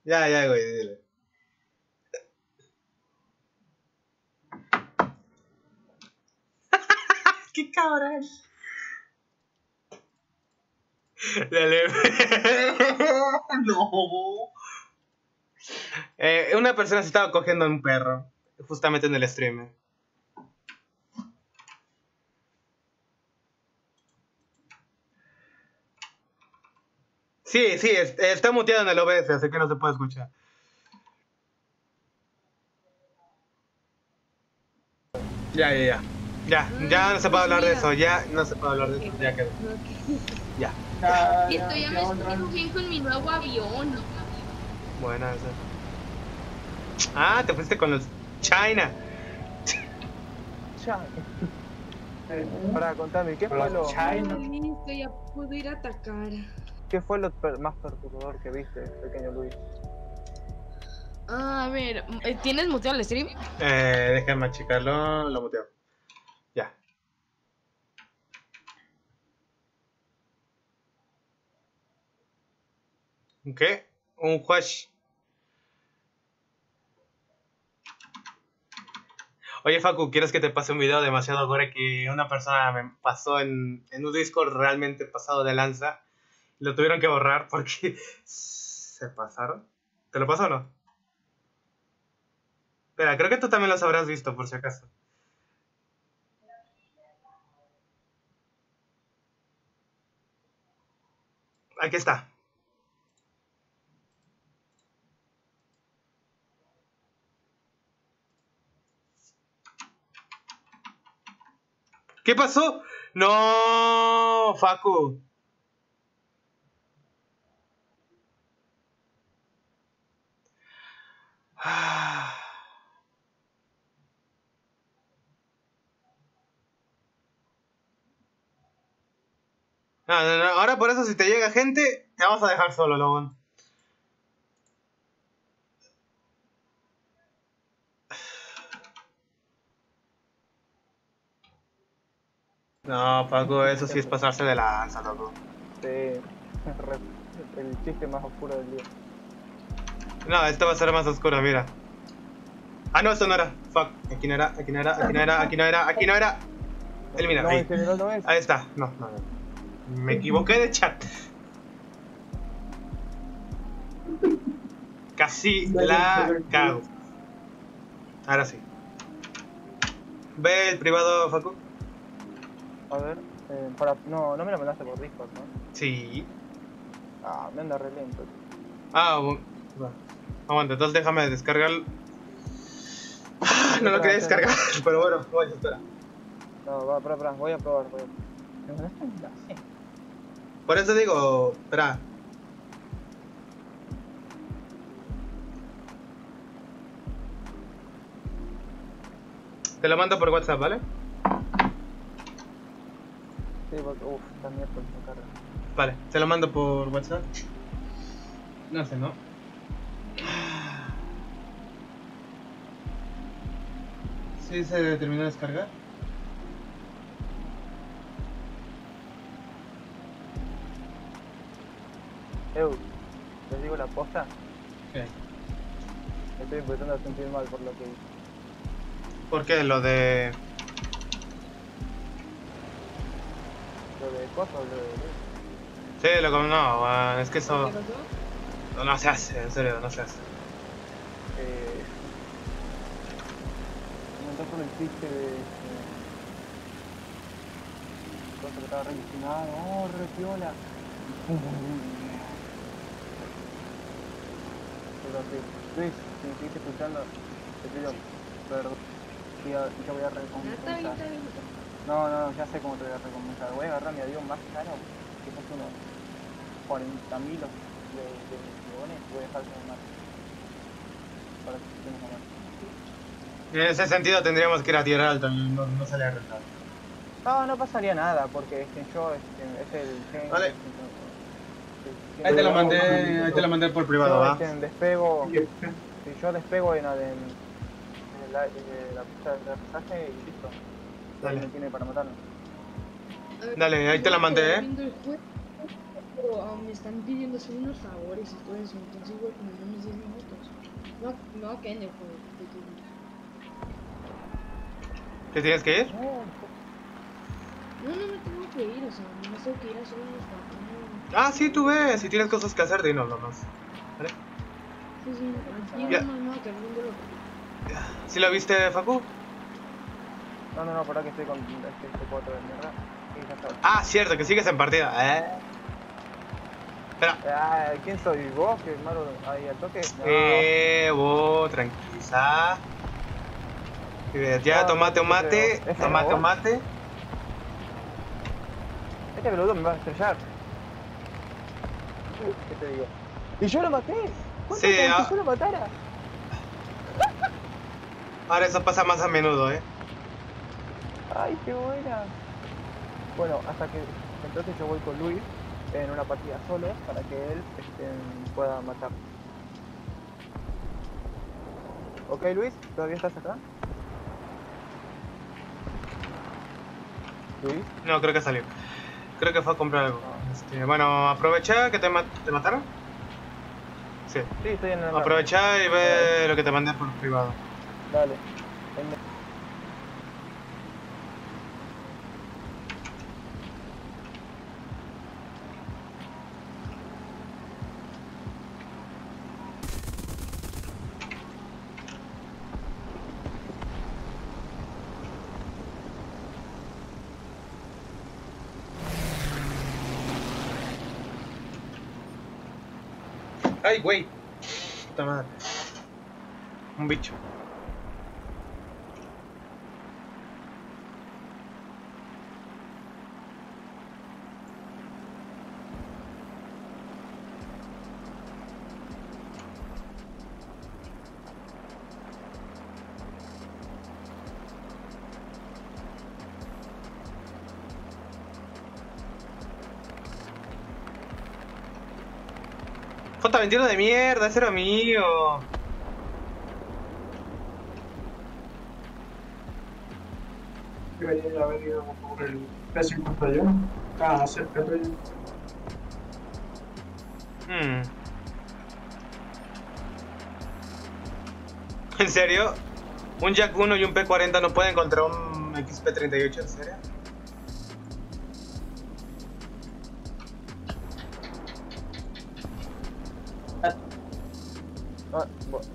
ya, ya, güey, dile. ¡Qué cabrón! Dale. no. Eh, una persona se estaba cogiendo a un perro, justamente en el streamer. Sí, sí, es- está muteado en el OBS, así que no se puede escuchar. Ya, ya, ya. Ya, ya no se puede hablar de eso, ya no se puede hablar de eso, ya quedó. Ya. Y ya, estoy ya me bien con mi nuevo avión. Buena esa. Ah, te fuiste con los China. Ya. Para contame, ¿qué fue lo, China. Listo, ya puedo ir a atacar. Qué fue lo per- más perturbador que viste, pequeño Luis? Ah, a ver, eh, ¿tienes muteado el stream? Eh, déjame achicarlo, lo muteo. Ya. ¿Qué? Un huash. Oye, Facu, ¿quieres que te pase un video demasiado gore que una persona me pasó en, en un Discord realmente pasado de lanza? Lo tuvieron que borrar porque se pasaron. ¿Te lo pasó o no? Espera, creo que tú también los habrás visto, por si acaso. Aquí está. ¿Qué pasó? No, Facu. Ah. No, no, no, Ahora por eso si te llega gente, te vamos a dejar solo, Lobón. No, Paco, eso sí es pasarse de la lanza, loco. Sí, el chiste más oscuro del día. No, esto va a ser más oscuro, mira. Ah, no, esto no era. Fuck. Aquí no era, aquí no era, aquí no era, aquí no era, aquí no era. Elimina, no, ahí. en general no es. Ahí está. No, no, no. Me equivoqué de chat. Casi la cago. Ahora sí. Ve el privado, Facu. A ver, eh, para, no, no me lo mandaste por Discord, ¿no? Sí. Ah, me anda re lento. Ah, bu- va. Aguanta, entonces déjame descargar. Ah, no lo quería descargar, pero bueno, voy, espera. No, va, espera, espera, voy a probar, voy a... Por eso digo, espera. Te lo mando por WhatsApp, ¿vale? Sí, porque, uff, está miércoles, no carga. Vale, te lo mando por WhatsApp. No sé, ¿no? ¿Sí se terminó de descargar? Eu, les digo la posta, ¿Qué? me estoy empezando a sentir mal por lo que hice. ¿Por qué? Lo de... Lo de cosas, lo de... Sí, lo que... No, man, es que eso... No, no se hace, en serio, no se hace. Eh, comentar con el chiste de... eh, cosa que estaba re ilusionado, oh, re piola. Pero sí, Luis, si me sigues escuchando, te pido perdón. Ya ya voy a Ah, recompensar. No, no, ya sé cómo te voy a recompensar. Voy a agarrar mi avión más caro, que es unos 40 mil de, de millones, voy a dejar de mar. Para que a mar. En ese sentido tendríamos que ir a Tierra Alta, no, no sale a rentar. No, no pasaría nada, porque este, yo este, es el gen. Vale. este, Ahí te lo mandé, ahí te lo mandé por privado, ¿va? este, despego, si yo despego en, en, en la, en la pista de aterrizaje y listo. Dale. Me tiene para ver, Dale, ahí te la mandé, ¿eh? ah, me están pidiendo hacer unos favores y todo eso, entonces voy a poner unos 10 minutos. No, me a quedar en el juego. ¿Te tienes que ir? No, No, no me tengo que ir, o sea, no tengo que ir a hacer unos favores. Ah, sí, tú ves, si tienes cosas que hacer, dinos nomás. ¿Vale? Sí, sí, aquí Ya. no, no, no, que viendo lo que... ¿Sí lo viste, Facu? no, no, no, para que estoy con este, este 4 de mierda. Ah, cierto, que sigues en partida. ¿Eh? Espera. Ah, ¿Quién soy? ¿Vos? Que malo ahí al toque. No. Eh, vos, tranquiliza. Ya, tomate, no, no tomate, creo. ¿Es tomate, vos? tomate. Este peludo me va a estrellar. ¿Qué te digo? ¿Y yo lo maté? ¿Cuánto Sí, ah. si yo lo matara? Ahora eso pasa más a menudo, eh. ¡Ay, qué buena! Bueno, hasta que entonces yo voy con Luis en una partida solos para que él este, pueda matar. ¿Ok, Luis? ¿Todavía estás acá? No, creo que salió. Creo que fue a comprar algo. Este, bueno, aprovecha que te, ma- te mataron. Sí. Sí, estoy en el... Aprovecha y ve lo que te mandé por privado. Dale. Ay, güey. Puta madre. Un bicho. J21 de mierda, ese era mío. Debería haber ido por el P51. Ah, cerca de Hmm. ¿En serio? ¿Un Jack 1 y un P40 no pueden contra un XP38? ¿En serio?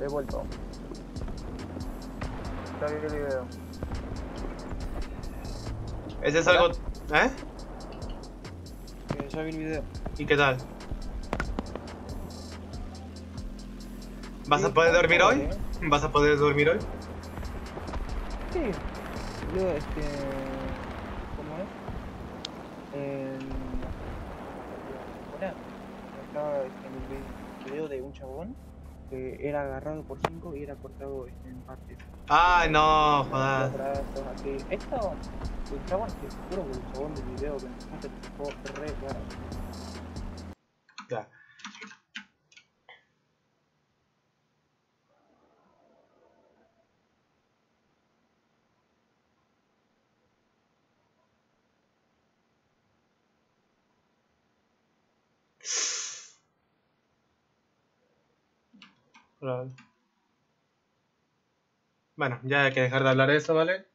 Vuelto. Ya vi el video. Ese es Hola. algo... ¿Eh? Eh, ya vi el video. ¿Y qué tal? ¿Vas a Sí, poder está dormir bueno, hoy? ¿eh? ¿Vas a poder dormir hoy? Sí. Yo, este. ¿Cómo es? En. Hola. Estaba en el vi- video de un chabón que era agarrado por cinco y era cortado este, en partes. Ay, no, brazos, así. Esto, el chabón, te juro que el chabón del video que me mostraste te re claro. Ya. Bueno, ya hay que dejar de hablar de eso, ¿vale?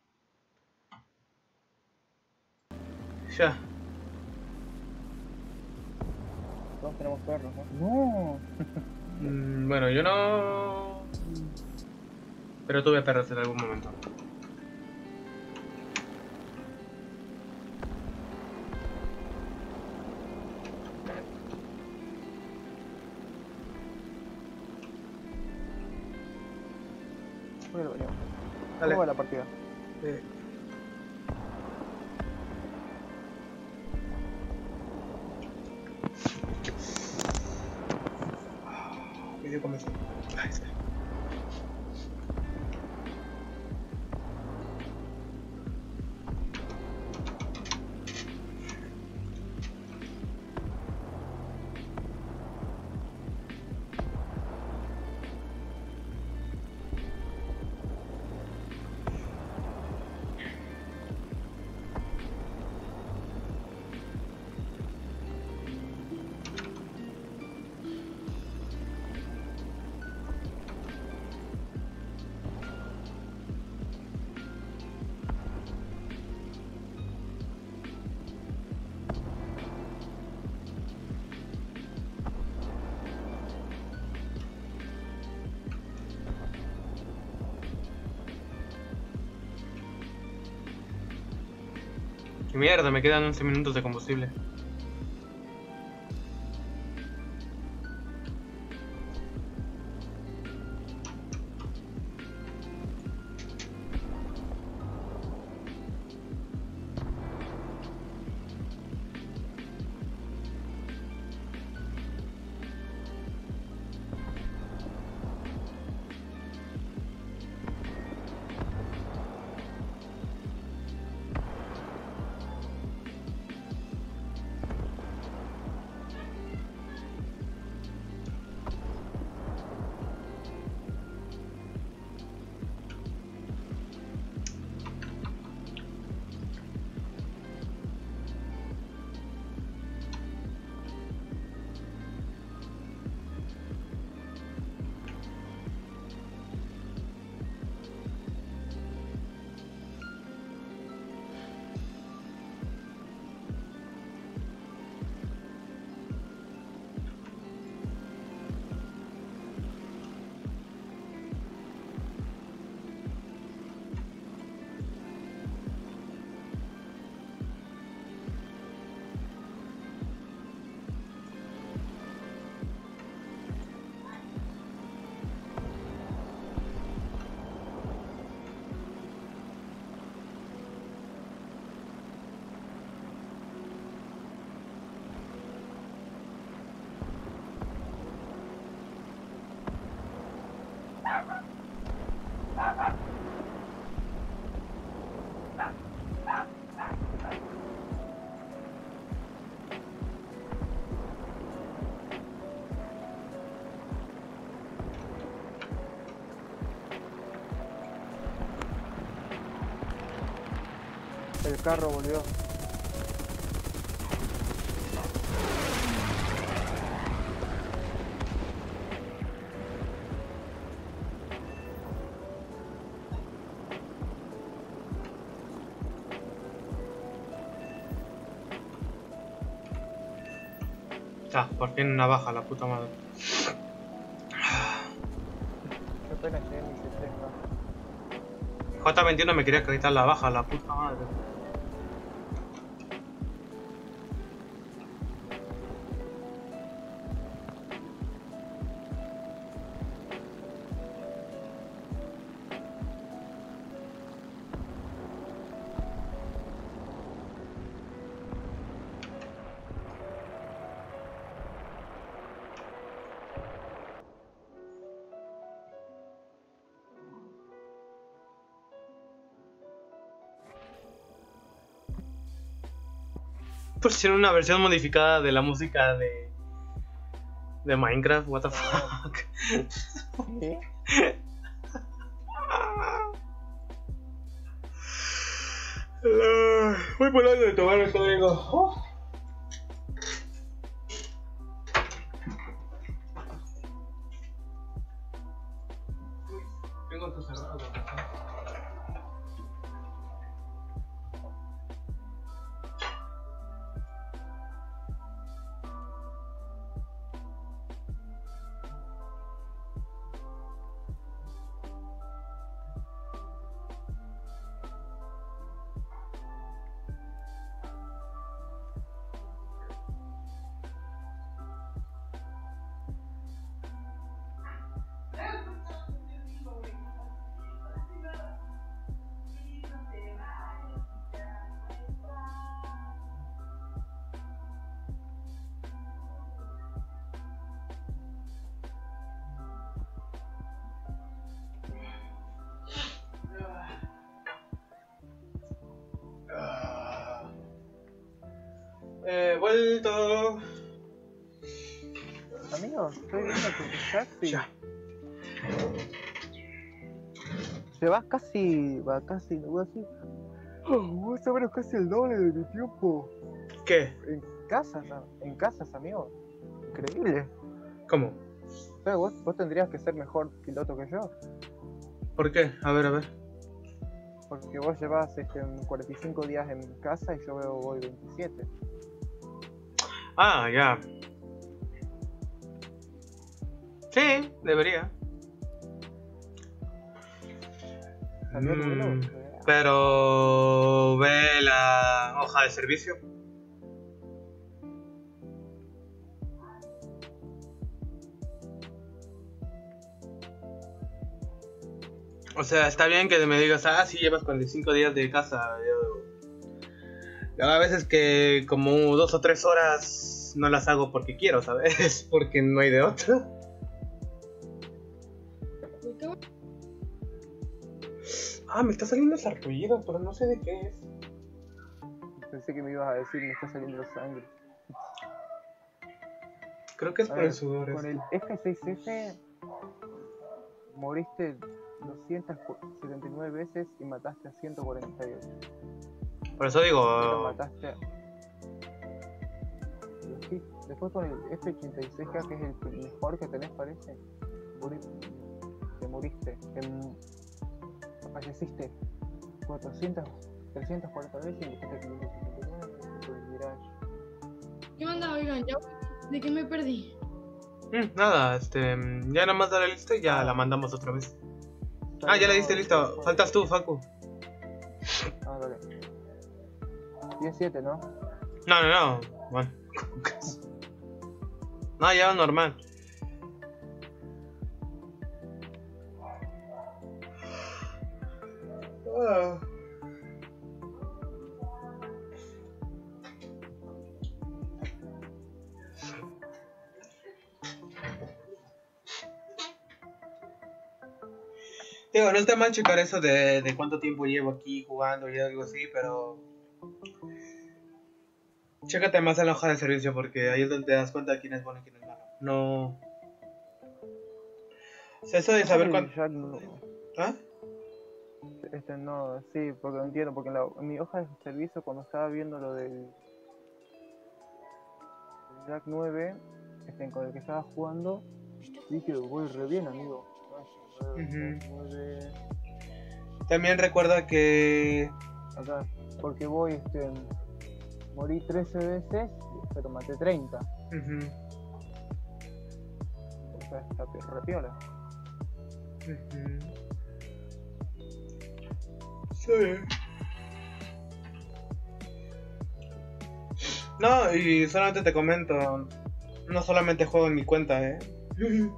Ya. Todos tenemos perros, ¿no? No. Mm, bueno, yo no. Pero tuve perros en algún momento. Dale. ¿Cómo va la partida? Eh, mierda, me quedan 11 minutos de combustible. Carro volvió. Ah, por fin una baja, la puta madre. Qué pena llegué a mi C3, J21 me quería quitar la baja, la puta madre. Pusieron una versión modificada de la música de. de Minecraft, what the fuck. Vuelto. Amigo, estoy viendo que tu taxi. Ya. Se va casi, va casi, lo voy a decir. Oh, menos casi el doble de mi tiempo. ¿Qué? En casas, ¿no? en casas, amigo. Increíble. ¿Cómo? Vos, vos tendrías que ser mejor piloto que yo. ¿Por qué? A ver, a ver. Porque vos llevas este, 45 días en casa y yo voy 27. Ah, ya. Sí, debería. Mm, Pero ve la hoja de servicio. O sea, está bien que me digas, ah, sí, llevas 45 días de casa. Yo... a veces que como dos o tres horas no las hago porque quiero, ¿sabes? Porque no hay de otra. Ah, me está saliendo sarpullido, pero no sé de qué es. Pensé que me ibas a decir me está saliendo sangre. Creo que es A por ver, el sudor. Con el F6F moriste 279 veces y mataste a 148. Por eso digo, mataste a... Sí, Después con el F86K, que es el mejor que tenés, parece. Te moriste. Te falleciste 400, 340 veces y dijiste 559 por el Mirage. ¿Qué onda? Oigan, ya. ¿De qué me perdí? mm, nada, este, ya nada más darle lista y ya la mandamos otra vez. Ah, ya le diste listo. Faltas tú, Facu. Ah, dale. 17, ¿no? No, no, no. Bueno. No, ya normal. Digo, no está mal checar eso de, de cuánto tiempo llevo aquí jugando y algo así, pero Chécate más en la hoja de servicio porque ahí es donde te das cuenta de quién es bueno y quién es malo. No. O sea, eso de saber no- ¿Ah? Este no, sí, porque no entiendo, porque en, la- en mi hoja de servicio cuando estaba viendo lo del el Jack 9, este, con el que estaba jugando, que voy re bien, amigo. También recuerda que. acá, porque voy, este, morí 13 veces, pero maté 30. Ujú, O sea, está pi- re piola. ujú. Sí. No, y solamente te comento. No solamente juego en mi cuenta, eh.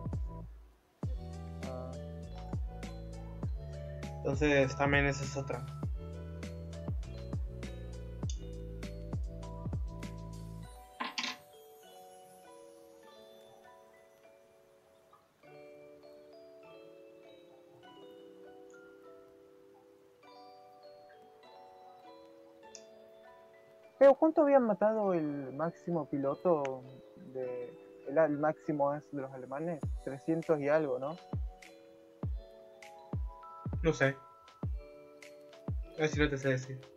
Ah, Entonces también esa es otra. ¿Cuánto habían matado el máximo piloto de... El, máximo es de los alemanes? 300 y algo, ¿no? No sé. A ver si no te sé decir.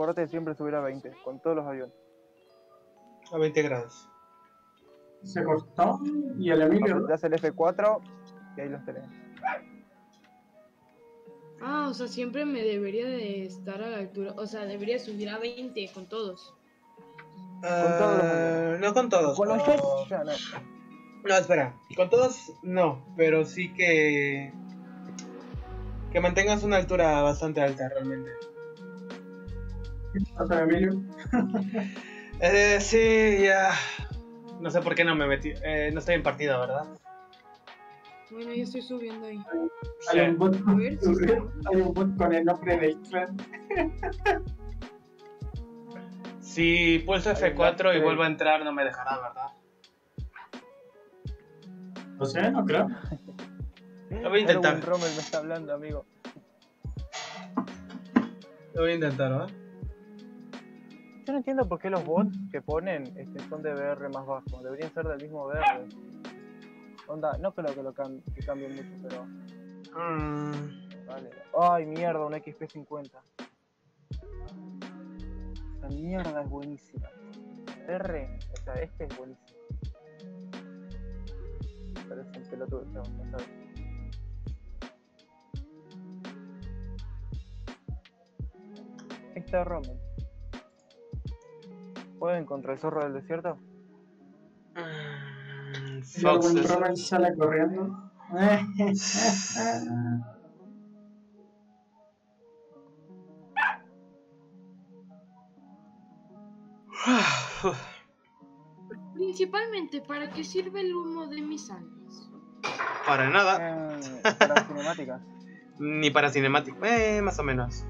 Acordate de siempre subir a 20, con todos los aviones. A 20 grados. Se cortó y el Emilio. Apretás el F4 y ahí los tenés. Ah, o sea, siempre me debería de estar a la altura. O sea, debería subir a 20 con todos. Ah, no con todos. Con los pero- jets ya no. No, espera. Con todos no, pero sí que. Que mantengas una altura bastante alta realmente. Emilio. Eh, sí, ya. No sé por qué no me metí. Eh, no estoy en partida, ¿verdad? Bueno, ya estoy subiendo ahí. Hay un bot con, ver si hay un bot con el nombre de Island. Si pulso F4 y vuelvo a entrar, no me dejará, ¿verdad? No sé, no creo. Lo voy a intentar. Rommel me está hablando, amigo. Lo voy a intentar, ¿verdad? Yo no entiendo por qué los bots que ponen este, son de BR más bajo. Deberían ser del mismo BR. Onda, no creo que lo cam- que cambien mucho, pero Mm, vale. Ay, mierda, un XP50. Esa mierda es buenísima. R, o sea, este es buenísimo. Parece un pelotudo, no, no sabes. Ahí está Rommel. ¿Pueden contra el zorro del desierto? mm, Fox el es- Roman sale corriendo. Principalmente, ¿para qué sirve el humo de mis alas? Para nada. Eh, para cinemáticas. Ni para cinemático. Eh, más o menos.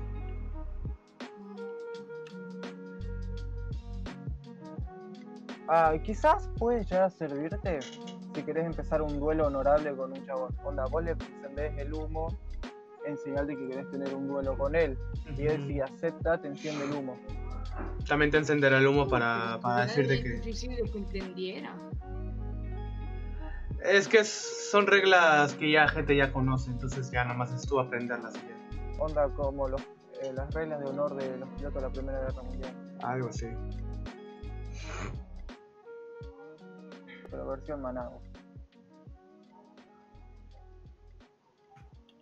Ah, quizás puede llegar a servirte si querés empezar un duelo honorable con un chabón. Onda, vos le encendés el humo en señal de que querés tener un duelo con él. Y él si acepta, te enciende el humo. También te encenderá el humo para, para decirte que. difícil de que entendiera. Es que son reglas que ya gente ya conoce, entonces ya nomás es tú aprenderlas. Onda como los, eh, las reglas de honor de los pilotos de la Primera Guerra Mundial, Algo así. Pero versión Managua.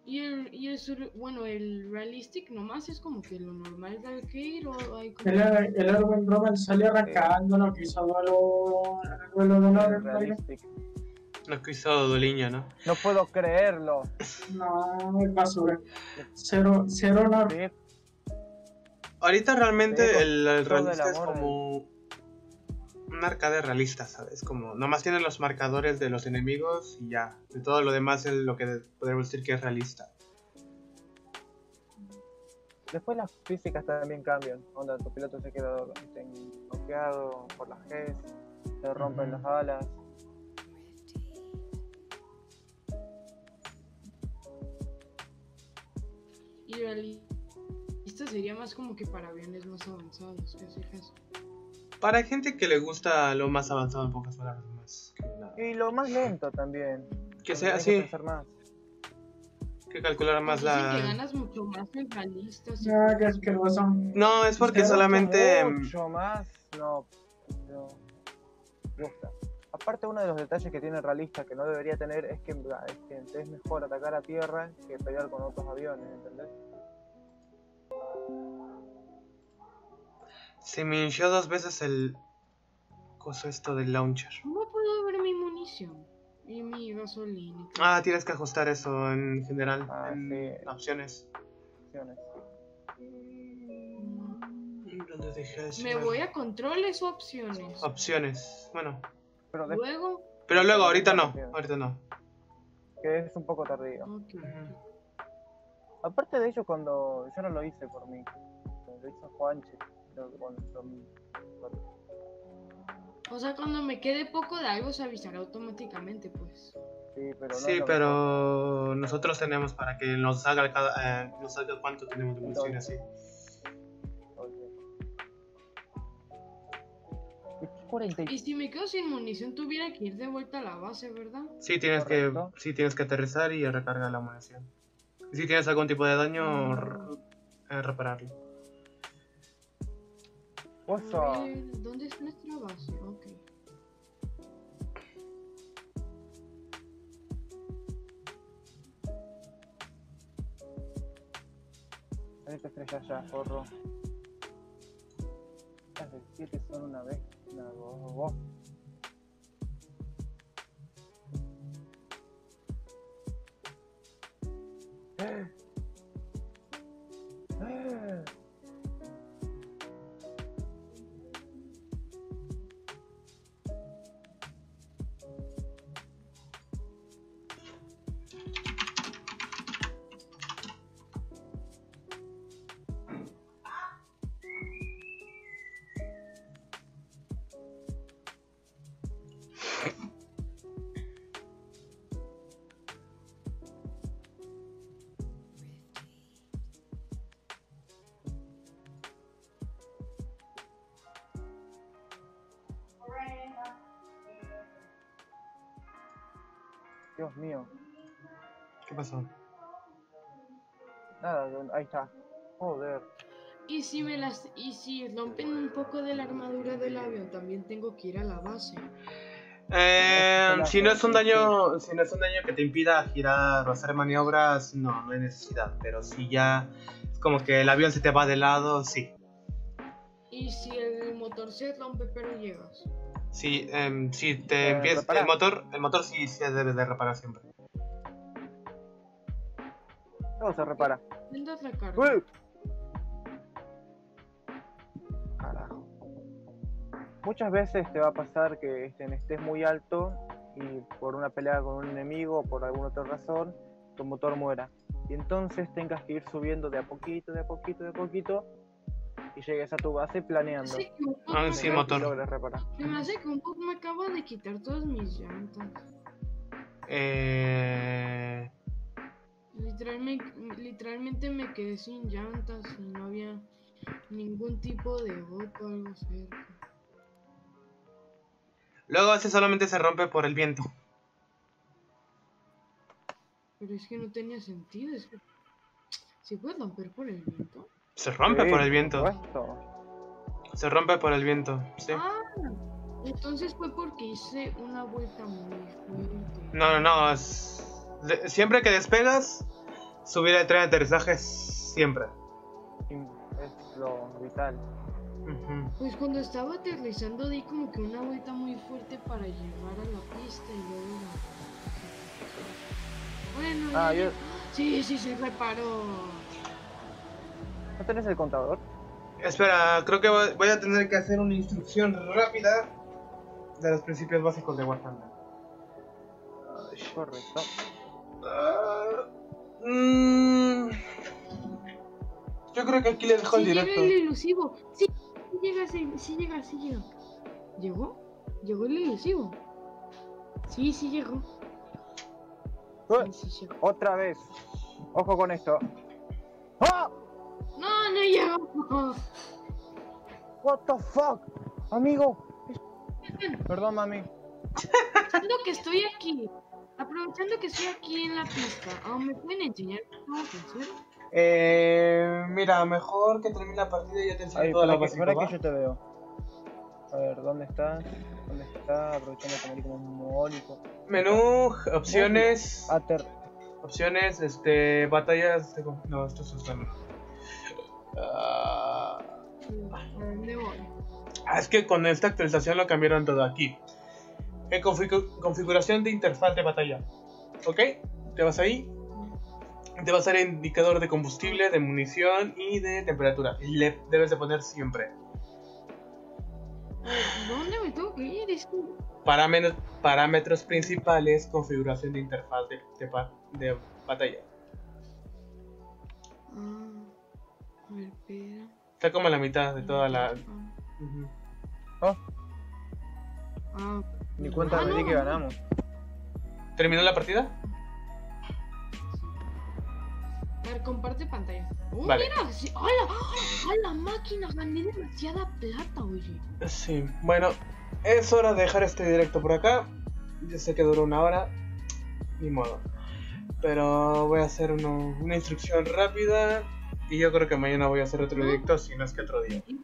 Y el, y el sur- bueno, el realistic nomás es como que lo normal de arcade o hay como... El, el Erwin Rommel salió arrancando, no quiso duelo, el duelo de. El realistic. Lo que hizo Doliño, ¿no? No puedo creerlo. No, es basura. Cero, cero honor. Sí, Ahorita realmente Sí, con el, el realista es como un arcade realista, ¿sabes? Como nomás tiene los marcadores de los enemigos y ya. De todo lo demás es lo que podemos decir que es realista. Después las físicas también cambian. Onda, tu piloto se queda este, bloqueado por las Gs, se rompen las alas. Y realista sería más como que para aviones más avanzados, ¿qué fijas? Para gente que le gusta lo más avanzado en pocas palabras más que nada. Y lo más lento también. Que sea así, que calcular más Dicen que la... ganas mucho más en realistas. y Ah, qué asqueroso. No, es porque Mucho, solamente... Mucho más. No. No. Gusta. Aparte, uno de los detalles que tiene el realista que no debería tener es que, es que es mejor atacar a tierra que pelear con otros aviones, ¿entendés? Se me hinchó dos veces el... Coso esto del launcher. ¿Cómo puedo ver mi munición? Y mi gasolina. Ah, tienes que ajustar eso en general, Ah, en sí. opciones. Opciones. ¿Dónde dejé eso? ¿Me voy a controles o opciones? Opciones. Bueno, Pero de- Luego, pero luego, ahorita no. Ahorita no. que es un poco tardío. ok. Aparte de ello, cuando yo no lo hice por mí, lo hizo Juanche. Cuando- O sea, cuando me quede poco de algo se avisará automáticamente, pues. Sí, pero no Sí, es lo pero nosotros tenemos para que nos haga cada, eh, nos haga cuánto tenemos de munición así. Y 40 y- Y si me quedo sin munición, tuviera que ir de vuelta a la base, ¿verdad? Sí, tienes Correcto. que, sí, tienes que aterrizar y recargar la munición. Y si tienes algún tipo de daño, eh, repararlo. Ver, ¿Dónde está nuestra base? Ok. Vení te estrellas ya, forro. Las de 7 son una vez. Una, dos, dos. Pasó? Nada, ahí está. Joder. Y si me las y si rompen un poco de la armadura del avión, también tengo que ir a la base. Eh, Hola, si no es un sí, sí. daño, si no es un daño que te impida girar o hacer maniobras, no, no hay necesidad. Pero si ya es como que el avión se te va de lado, sí. Y si el motor se rompe pero llegas. Si, em, si te Eh, el motor, el motor sí se debe de reparar siempre. Todo se repara. ¡Uy! Carajo. Muchas veces te va a pasar que este, estés muy alto y por una pelea con un enemigo o por alguna otra razón, tu motor muera. Y entonces tengas que ir subiendo de a poquito, de a poquito, de a poquito y llegues a tu base planeando. Sí, bug Ah, me sí, acaba- motor. Se me hace que un bug me acaba de quitar todas mis llantas. Eh, Literalmente, literalmente me quedé sin llantas y no había ningún tipo de bot o algo cerca. luego ese solamente se rompe por el viento. Pero es que no tenía sentido. Es que... ¿Se puede romper por el viento? Se rompe Sí, por el viento. Se rompe por el viento, sí. Ah, entonces fue porque hice una vuelta muy fuerte. No, no, no. es- de- siempre que despegas, subir el tren de aterrizaje siempre. Es lo vital. Pues cuando estaba aterrizando di como que una vuelta muy fuerte para llegar a la pista y luego. Bueno, Ah, yo. sí, sí, se reparó. ¿No tenés el contador? Espera, creo que voy a tener que hacer una instrucción rápida de los principios básicos de Warhammer. Correcto. Ah, mm, yo creo que aquí le dejo Sí el llega directo. el ilusivo. Sí, sí llega, sí, sí llega, sí llega. ¿Llegó? ¿Llegó el ilusivo? Sí, sí llegó. Sí, sí llegó. Otra vez. Ojo con esto. ¡Ah! No, no llegó. What the fuck? Amigo. Perdón, mami. Aprovechando que estoy aquí. Aprovechando que estoy aquí en la pista. ¿aún ¿Me pueden enseñar cómo funciona? Eh, mira, mejor que termine la partida y ya te enseño que yo te veo. A ver, ¿dónde estás? ¿Dónde está? Aprovechando que me como un mogólico. Menú, opciones, Ater. opciones, este, batallas de... No, esto es susano. Ah, ¿A dónde voy? Ah, es que con esta actualización lo cambiaron todo aquí. En configuración de interfaz de batalla. ¿Ok? Te vas ahí. Te va a salir indicador de combustible, de munición y de temperatura. Y le debes de poner siempre. ¿Dónde me tengo que ir? Es que... Parámetros, parámetros principales, configuración de interfaz de, de pa- de batalla. Ah, a ver, espera. Está como a la mitad de toda la... Ah, Ujú. ah, Ni cuenta Ah, me di no, que no. ganamos. ¿Terminó la partida? A ver, comparte pantalla. Oh, Vale. mira, sí, ¡Hala! ¡A la máquina! Gané demasiada plata, oye. Sí, bueno, es hora de dejar este directo por acá. Yo sé que duró una hora, ni modo. Pero voy a hacer uno- una instrucción rápida y yo creo que mañana voy a hacer otro directo, si no es que otro día.